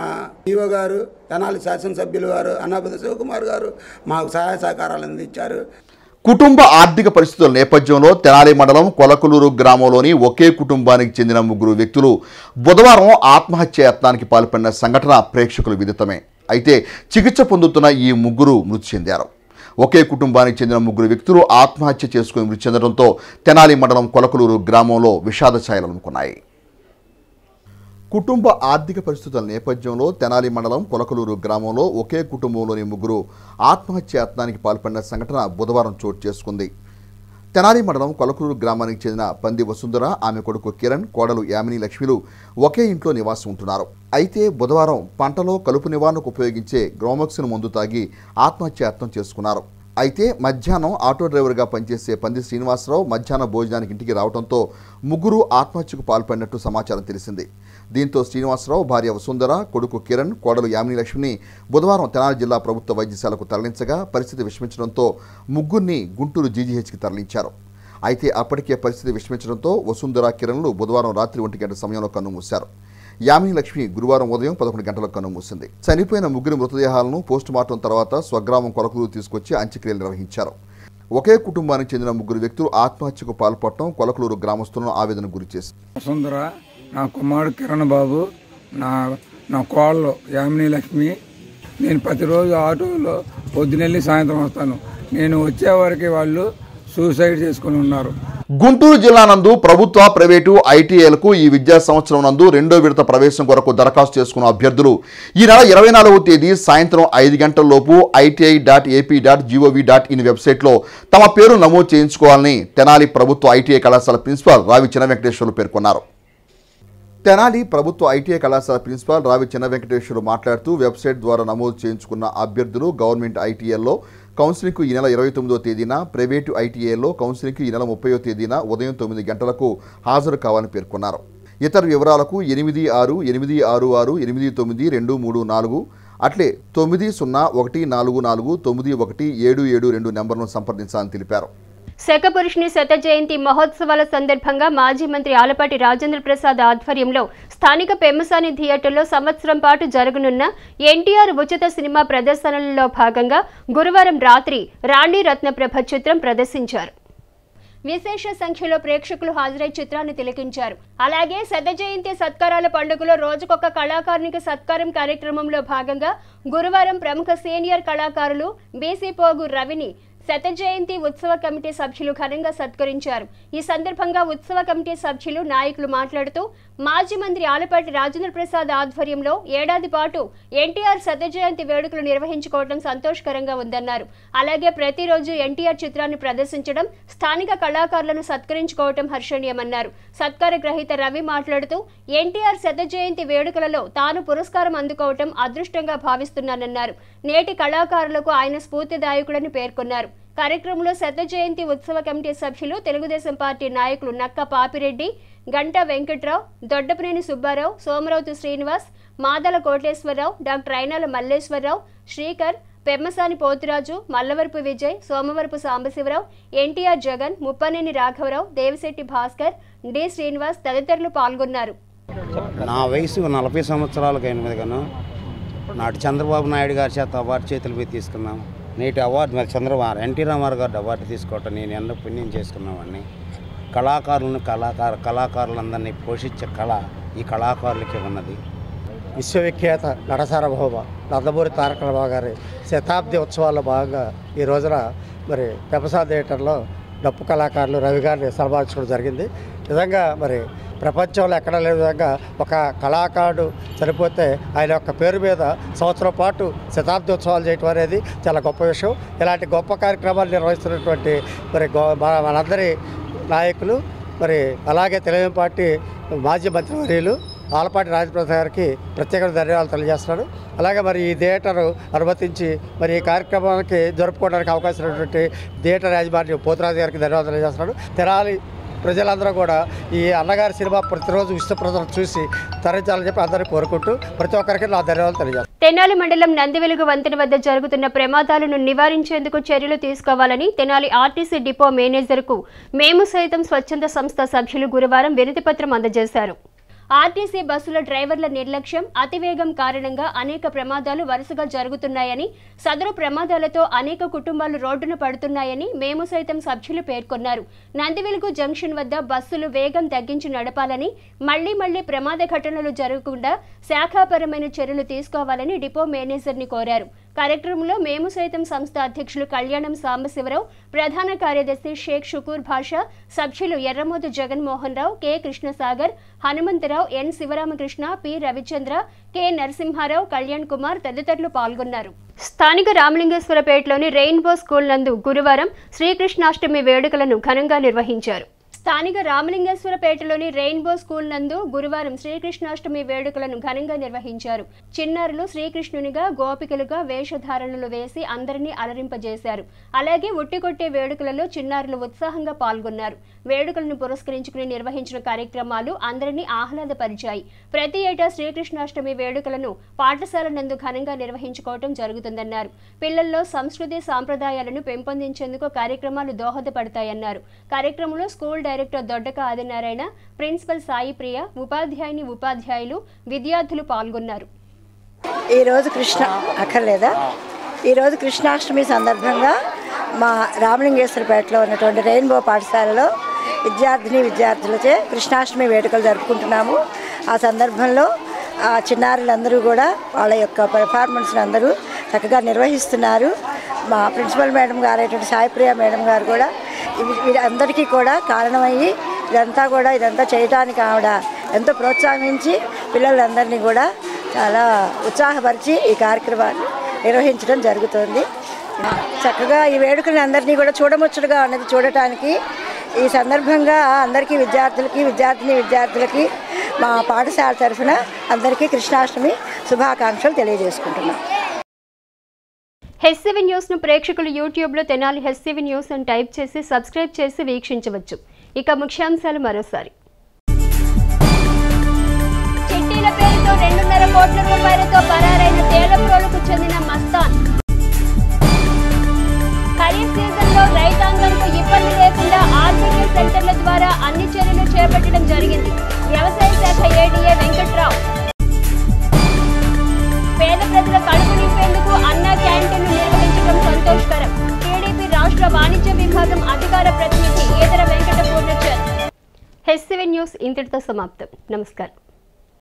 ఈవో గారు తెనాలి శాసనసభ్యులు గారు అన్నాపతి శివకుమార్ గారు మాకు సహాయ సహకారాలు అందించారు. కుటుంబ ఆర్థిక పరిస్థితుల నేపథ్యంలో తెనాలి మండలం కొలకలూరు గ్రామంలోని ఒకే కుటుంబానికి చెందిన ముగ్గురు వ్యక్తులు బుధవారం ఆత్మహత్య యత్నానికి పాల్పడిన సంఘటన ప్రేక్షకులు విదితమే. అయితే చికిత్స పొందుతున్న ఈ ముగ్గురు మృతి చెందారు. ఒకే కుటుంబానికి చెందిన ముగ్గురు వ్యక్తులు ఆత్మహత్య చేసుకుని మృతి చెందడంతో తెనాలి మండలం కొలకలూరు గ్రామంలో విషాద ఛాయలనుకున్నాయి కుటుంబ ఆర్థిక పరిస్థితుల నేపథ్యంలో తెనాలి మండలం కొలకలూరు గ్రామంలో ఒకే కుటుంబంలోని ముగ్గురు ఆత్మహత్య యత్నానికి పాల్పడిన సంఘటన బుధవారం చోటు చేసుకుంది. తెనాలి మండలం కొలకూరు గ్రామానికి చెందిన పంది వసుంధర ఆమె కొడుకు కిరణ్ కోడలు యామిని లక్ష్మిలు ఒకే ఇంట్లో నివాసం ఉంటున్నారు. అయితే బుధవారం పంటలో కలుపు నివారణకు ఉపయోగించే గ్రోమక్సిన్ మందు తాగి ఆత్మహత్యాయత్నం చేసుకున్నారు. అయితే మధ్యాహ్నం ఆటో డ్రైవర్గా పనిచేసే పంది శ్రీనివాసరావు మధ్యాహ్న భోజనానికి ఇంటికి రావడంతో ముగ్గురు ఆత్మహత్యకు పాల్పడినట్టు సమాచారం తెలిసింది. దీంతో శ్రీనివాసరావు భార్య వసుంధర కొడుకు కిరణ్ కోడలు యామిని లక్ష్మిని బుధవారం తెనాలి జిల్లా ప్రభుత్వ వైద్యశాలకు తరలించగా పరిస్థితి విషమించడంతో ముగ్గురిని గుంటూరు జీజీహెచ్కి తరలించారు. అయితే అప్పటికే పరిస్థితి విషమించడంతో వసుంధర కిరణ్లు బుధవారం రాత్రి ఒంటి గంట సమయంలో కన్నుమూశారు యామిని లక్ష్మి గురువారం ఉదయం పదకొండు గంటలకు కన్నుమూసింది చనిపోయిన ముగ్గురి మృతదేహాలను పోస్టుమార్టం తర్వాత స్వగ్రామం కొలకూరు తీసుకొచ్చి అంత్యక్రియలు నిర్వహించారు. ఒకే కుటుంబానికి చెందిన ముగ్గురు వ్యక్తులు ఆత్మహత్యకు పాల్పడటం కొలకలూరు గ్రామస్తులను ఆవేదన గురిచేసింది. వసుంధర నా కుమారుడు కిరణ్ బాబు నా నా కోళ్ళు యామిని లక్ష్మి. నేను ప్రతిరోజు ఆటోలో పొద్దునెళ్ళి సాయంత్రం వస్తాను. నేను వచ్చేవరకు వాళ్ళు సూసైడ్ చేసుకుని ఉన్నారు. గుంటూరు జిల్లా నందు ప్రభుత్వ ప్రైవేటు ఐటీఐలకు ఈ విద్యా సంవత్సరం నందు రెండో విడత ప్రవేశం కొరకు దరఖాస్తు చేసుకున్న అభ్యర్థులు ఈ నెల ఇరవై నాలుగవ తేదీ సాయంత్రం ఐదు గంటలలోపు ITI dot AP dot GOV dot in వెబ్సైట్లో తమ పేరు నమోదు చేయించుకోవాలని తెనాలి ప్రభుత్వ ఐటీఐ కళాశాల ప్రిన్సిపాల్ రావి చిన్న వెంకటేశ్వర్లు పేర్కొన్నారు. తెనాలి ప్రభుత్వ ఐటీఐ కళాశాల ప్రిన్సిపాల్ రావి చిన్న వెంకటేశ్వరు మాట్లాడుతూ వెబ్సైట్ ద్వారా నమోదు చేయించుకున్న అభ్యర్థులు గవర్నమెంట్ ఐటీఐల్లో కౌన్సిలింగ్కు ఈ నెల ఇరవై తొమ్మిదో తేదీన ప్రైవేటు ఐటీఐలో కౌన్సిలింగ్కు ఈ నెల ముప్పయో తేదీన ఉదయం తొమ్మిది గంటలకు హాజరు కావాలని పేర్కొన్నారు. ఇతర వివరాలకు ఎనిమిది ఆరు ఎనిమిది ఆరు ఆరు ఎనిమిది తొమ్మిది రెండు మూడు నాలుగు అట్లే తొమ్మిది సున్నా ఒకటి నాలుగు నాలుగు తొమ్మిది ఒకటి ఏడు ఏడు రెండు నెంబర్ను సంప్రదించాలని తెలిపారు. శకపురుషుని శత జయంతి మహోత్సవాల సందర్భంగా మాజీ మంత్రి ఆలపాటి రాజేంద్ర ప్రసాద్ ఆధ్వర్యంలో స్థానిక పెమ్మసాని థియేటర్లో సంవత్సరం పాటు జరగనున్న ఎన్టీఆర్ ఉచిత సినిమా ప్రదర్శనలలో భాగంగా గురువారం రాత్రి రాణి రత్నప్రభ చిత్రం ప్రదర్శించారు. విశేష సంఖ్యలో ప్రేక్షకులు హాజరై చిత్రాన్ని తిలకించారు. అలాగే శత జయంతి సత్కారాల పండుగలో రోజుకొక కళాకారునికి సత్కారం కార్యక్రమంలో భాగంగా గురువారం ప్రముఖ సీనియర్ కళాకారులు బీసీ పోగు రవిని శత జయంతి ఉత్సవ కమిటీ సభ్యులు ఘనంగా సత్కరించారు. ఈ సందర్భంగా ఉత్సవ కమిటీ సభ్యులు నాయకులు మాట్లాడుతూ మాజీ మంత్రి ఆలపాటి రాజేంద్ర ప్రసాద్ ఆధ్వర్యంలో ఏడాది పాటు ఎన్టీఆర్ శత జయంతి వేడుకలు నిర్వహించుకోవడం సంతోషకరంగా ఉందన్నారు. అలాగే ప్రతిరోజు ఎన్టీఆర్ చిత్రాన్ని ప్రదర్శించడం స్థానిక కళాకారులను సత్కరించుకోవటం హర్షణీయమన్నారు. సత్కార గ్రహీత రవి మాట్లాడుతూ ఎన్టీఆర్ శత జయంతి వేడుకలలో తాను పురస్కారం అందుకోవటం అదృష్టంగా భావిస్తున్నానన్నారు. నేటి కళాకారులకు ఆయన స్ఫూర్తిదాయకుడని పేర్కొన్నారు. కార్యక్రమంలో శత జయంతి ఉత్సవ కమిటీ సభ్యులు తెలుగుదేశం పార్టీ నాయకులు నక్క పాపిరెడ్డి గంట వెంకట్రావు దొడ్డపనేని సుబ్బారావు సోమరావుతు శ్రీనివాస్ మాదల కోటేశ్వరరావు డాక్టర్ అయినాల మల్లేశ్వరరావు శ్రీకర్ పెమ్మసాని పోతురాజు మల్లవరపు విజయ్ సోమవరపు సాంబశివరావు ఎన్టీఆర్ జగన్ ముప్పనేని రాఘవరావు దేవిశెట్టి భాస్కర్ డి శ్రీనివాస్ తదితరులు పాల్గొన్నారు. నా వయసు నలభై సంవత్సరాలకు అయినది గాను. నాటి చంద్రబాబు నాయుడు గారి చేత అవార్డు చేతులు తీసుకున్నాం. నేటి అవార్డు మరి చంద్రబాబు ఎన్టీ రామారావు గారు అవార్డు తీసుకోవటం నేను ఎన్నో పుణ్యం చేసుకున్నామని కళాకారులను కళాకారు కళాకారులందరినీ పోషించే కళ ఈ కళాకారులకి ఉన్నది. విశ్వవిఖ్యాత నటసార్వభౌమ నందమూరి తారక రామారావు గారి శతాబ్ది ఉత్సవాల్లో భాగంగా ఈ రోజున మరి పెపసా థియేటర్లో డప్పు కళాకారులు రవి గారిని సన్మానించడం జరిగింది. నిజంగా మరి ప్రపంచంలో ఎక్కడ లేని విధంగా ఒక కళాకారుడు చనిపోతే ఆయన యొక్క పేరు మీద సంవత్సరం పాటు శతాబ్దోత్సవాలు చేయటం అనేది చాలా గొప్ప విషయం. ఇలాంటి గొప్ప కార్యక్రమాలు నిర్వహిస్తున్నటువంటి మరి గో- మన మనందరి నాయకులు మరి అలాగే తెలుగుదేశం పార్టీ మాజీ మంత్రివర్యులు ఆలపాటి రాజప్రసాద్ గారికి ప్రత్యేక ధన్యవాదాలు తెలియజేస్తున్నాడు అలాగే మరి ఈ థియేటర్ అనుమతించి మరి ఈ కార్యక్రమానికి జరుపుకోవడానికి అవకాశం ఉన్నటువంటి థియేటర్ యాజమాన్యం పోతురాజు గారికి ధన్యవాదాలు తెలియజేస్తున్నాడు తెరాలి ప్రజలందరూ కూడా ఈ అన్నగారి సినిమా ప్రతిరోజు విశ్వ ప్రజలు చూసి తరించాలని చెప్పి అందరూ కోరుకుంటూ ప్రతి ఒక్కరికి నా ధన్యవాదాలు తెలియజేస్తాను. తెనాలి మండలం నందివెలుగు వంతెన వద్ద జరుగుతున్న ప్రమాదాలను నివారించేందుకు చర్యలు తీసుకోవాలని తెనాలి ఆర్టీసీ డిపో మేనేజర్కు మేము సైతం స్వచ్ఛంద సంస్థ సభ్యులు గురువారం వినతిపత్రం అందజేశారు. ఆర్టీసీ బస్సుల డ్రైవర్ల నిర్లక్ష్యం అతివేగం కారణంగా అనేక ప్రమాదాలు వరుసగా జరుగుతున్నాయని సదరు ప్రమాదాలతో అనేక కుటుంబాలు రోడ్డున పడుతున్నాయని మేము సైతం సభ్యులు పేర్కొన్నారు. నందివెలుగు జంక్షన్ వద్ద బస్సులు వేగం తగ్గించి నడపాలని మళ్ళీ మళ్ళీ ప్రమాద ఘటనలు జరగకుండా శాఖాపరమైన చర్యలు తీసుకోవాలని డిపో మేనేజర్ని కోరారు. కార్యక్రమంలో మేము సైతం సంస్థ అధ్యక్షులు కళ్యాణం సాంబశివరావు ప్రధాన కార్యదర్శి షేక్ షుకూర్ భాషా సభ్యులు Erramothu Jaganmohan Rao K Krishnasagar Hanumantharao N Sivaramakrishna P Ravichandra K Narasimharao Kalyan Kumar తదితరులు పాల్గొన్నారు. స్థానిక రామలింగేశ్వరపేటలోని రెయిన్బో స్కూల్ నందు గురువారం శ్రీకృష్ణాష్టమి వేడుకలను ఘనంగా నిర్వహించారు. స్థానిక రామలింగేశ్వరపేటలోని రెయిన్బో స్కూల్ నందు గురువారం శ్రీకృష్ణాష్టమి వేడుకలను ఘనంగా నిర్వహించారు. చిన్నారులు శ్రీకృష్ణునిగా గోపికలుగా వేషధారణలు వేసి అందరినీ అలరింపజేశారు. అలాగే ఉట్టికొట్టే వేడుకలలో చిన్నారులు ఉత్సాహంగా పాల్గొన్నారు. వేడుకలను పురస్కరించుకుని నిర్వహించిన కార్యక్రమాలు అందరినీ ఆహ్లాదపరిచాయి. ప్రతి ఏటా శ్రీకృష్ణాష్టమి వేడుకలను పాఠశాల నందు ఘనంగా నిర్వహించుకోవటం జరుగుతుందన్నారు. పిల్లల్లో సంస్కృతి సాంప్రదాయాలను పెంపొందించేందుకు కార్యక్రమాలు దోహదపడతాయన్నారు. కార్యక్రమంలో school director Doddaka Adinarayana principal Sai Priya ఉపాధ్యాయుని ఉపాధ్యాయులు విద్యార్థులు పాల్గొన్నారు. ఈరోజు కృష్ణ అక్కర్లేదా? ఈరోజు కృష్ణాష్టమి సందర్భంగా మా రామలింగేశ్వరపేటలో ఉన్నటువంటి రెయిన్బో పాఠశాలలో విద్యార్థిని విద్యార్థులచే కృష్ణాష్టమి వేడుకలు జరుపుకుంటున్నాము. ఆ సందర్భంలో ఆ చిన్నారులందరూ కూడా వాళ్ళ యొక్క పెర్ఫార్మెన్స్ని అందరూ చక్కగా నిర్వహిస్తున్నారు. మా ప్రిన్సిపల్ మేడం గారు అయినటువంటి సాయిప్రియ మేడం గారు కూడా వీరందరికీ కూడా కారణమయ్యి ఇదంతా కూడా ఇదంతా చేయటానికి ఆవిడ ఎంతో ప్రోత్సహించి పిల్లలందరినీ కూడా చాలా ఉత్సాహపరిచి ఈ కార్యక్రమాన్ని నిర్వహించడం జరుగుతుంది. చక్కగా ఈ వేడుకని అందరినీ కూడా చూడముచ్చటగా ఉన్నది చూడటానికి ఈ సందర్భంగా అందరికీ విద్యార్థులకి విద్యార్థిని విద్యార్థులకి మా పాఠశాల తరఫున అందరికీ కృష్ణాష్టమి శుభాకాంక్షలు తెలియజేసుకుంటున్నాం. హెచ్ సెవెన్ న్యూస్ను ప్రేక్షకులు యూట్యూబ్లో తెనాలి హెచ్ సెవెన్ న్యూస్ అని టైప్ చేసి సబ్స్క్రైబ్ చేసి వీక్షించవచ్చు. ఇక ముఖ్యాంశాలు మరోసారి. చిట్టీల పేరుతో రెండున్నర కోట్ల రూపాయలతో పరారైన తేలప్రోలుకు చెందిన మస్తాన్. ఖరీఫ్ సీజన్లో రైతాంగంకు ఇబ్బంది లేకుండా సెంటర్ల ద్వారా అన్ని చర్యలు చేపట్టడం జరిగింది. వ్యవసాయ శాఖ ఏడీఏ వెంకట్రావు. పేద ప్రజల కడుపు నింపేందుకు అన్న క్యాంటీన్లు నిర్వహించడం సంతోషకరం. టీడీపీ రాష్ట్ర వాణిజ్య విభాగం అధికార ప్రతినిధి ఈదర వెంకట పూర్ణచంద్ హెచ్ న్యూస్ ఇంతటితో సమాప్తం. నమస్కారం.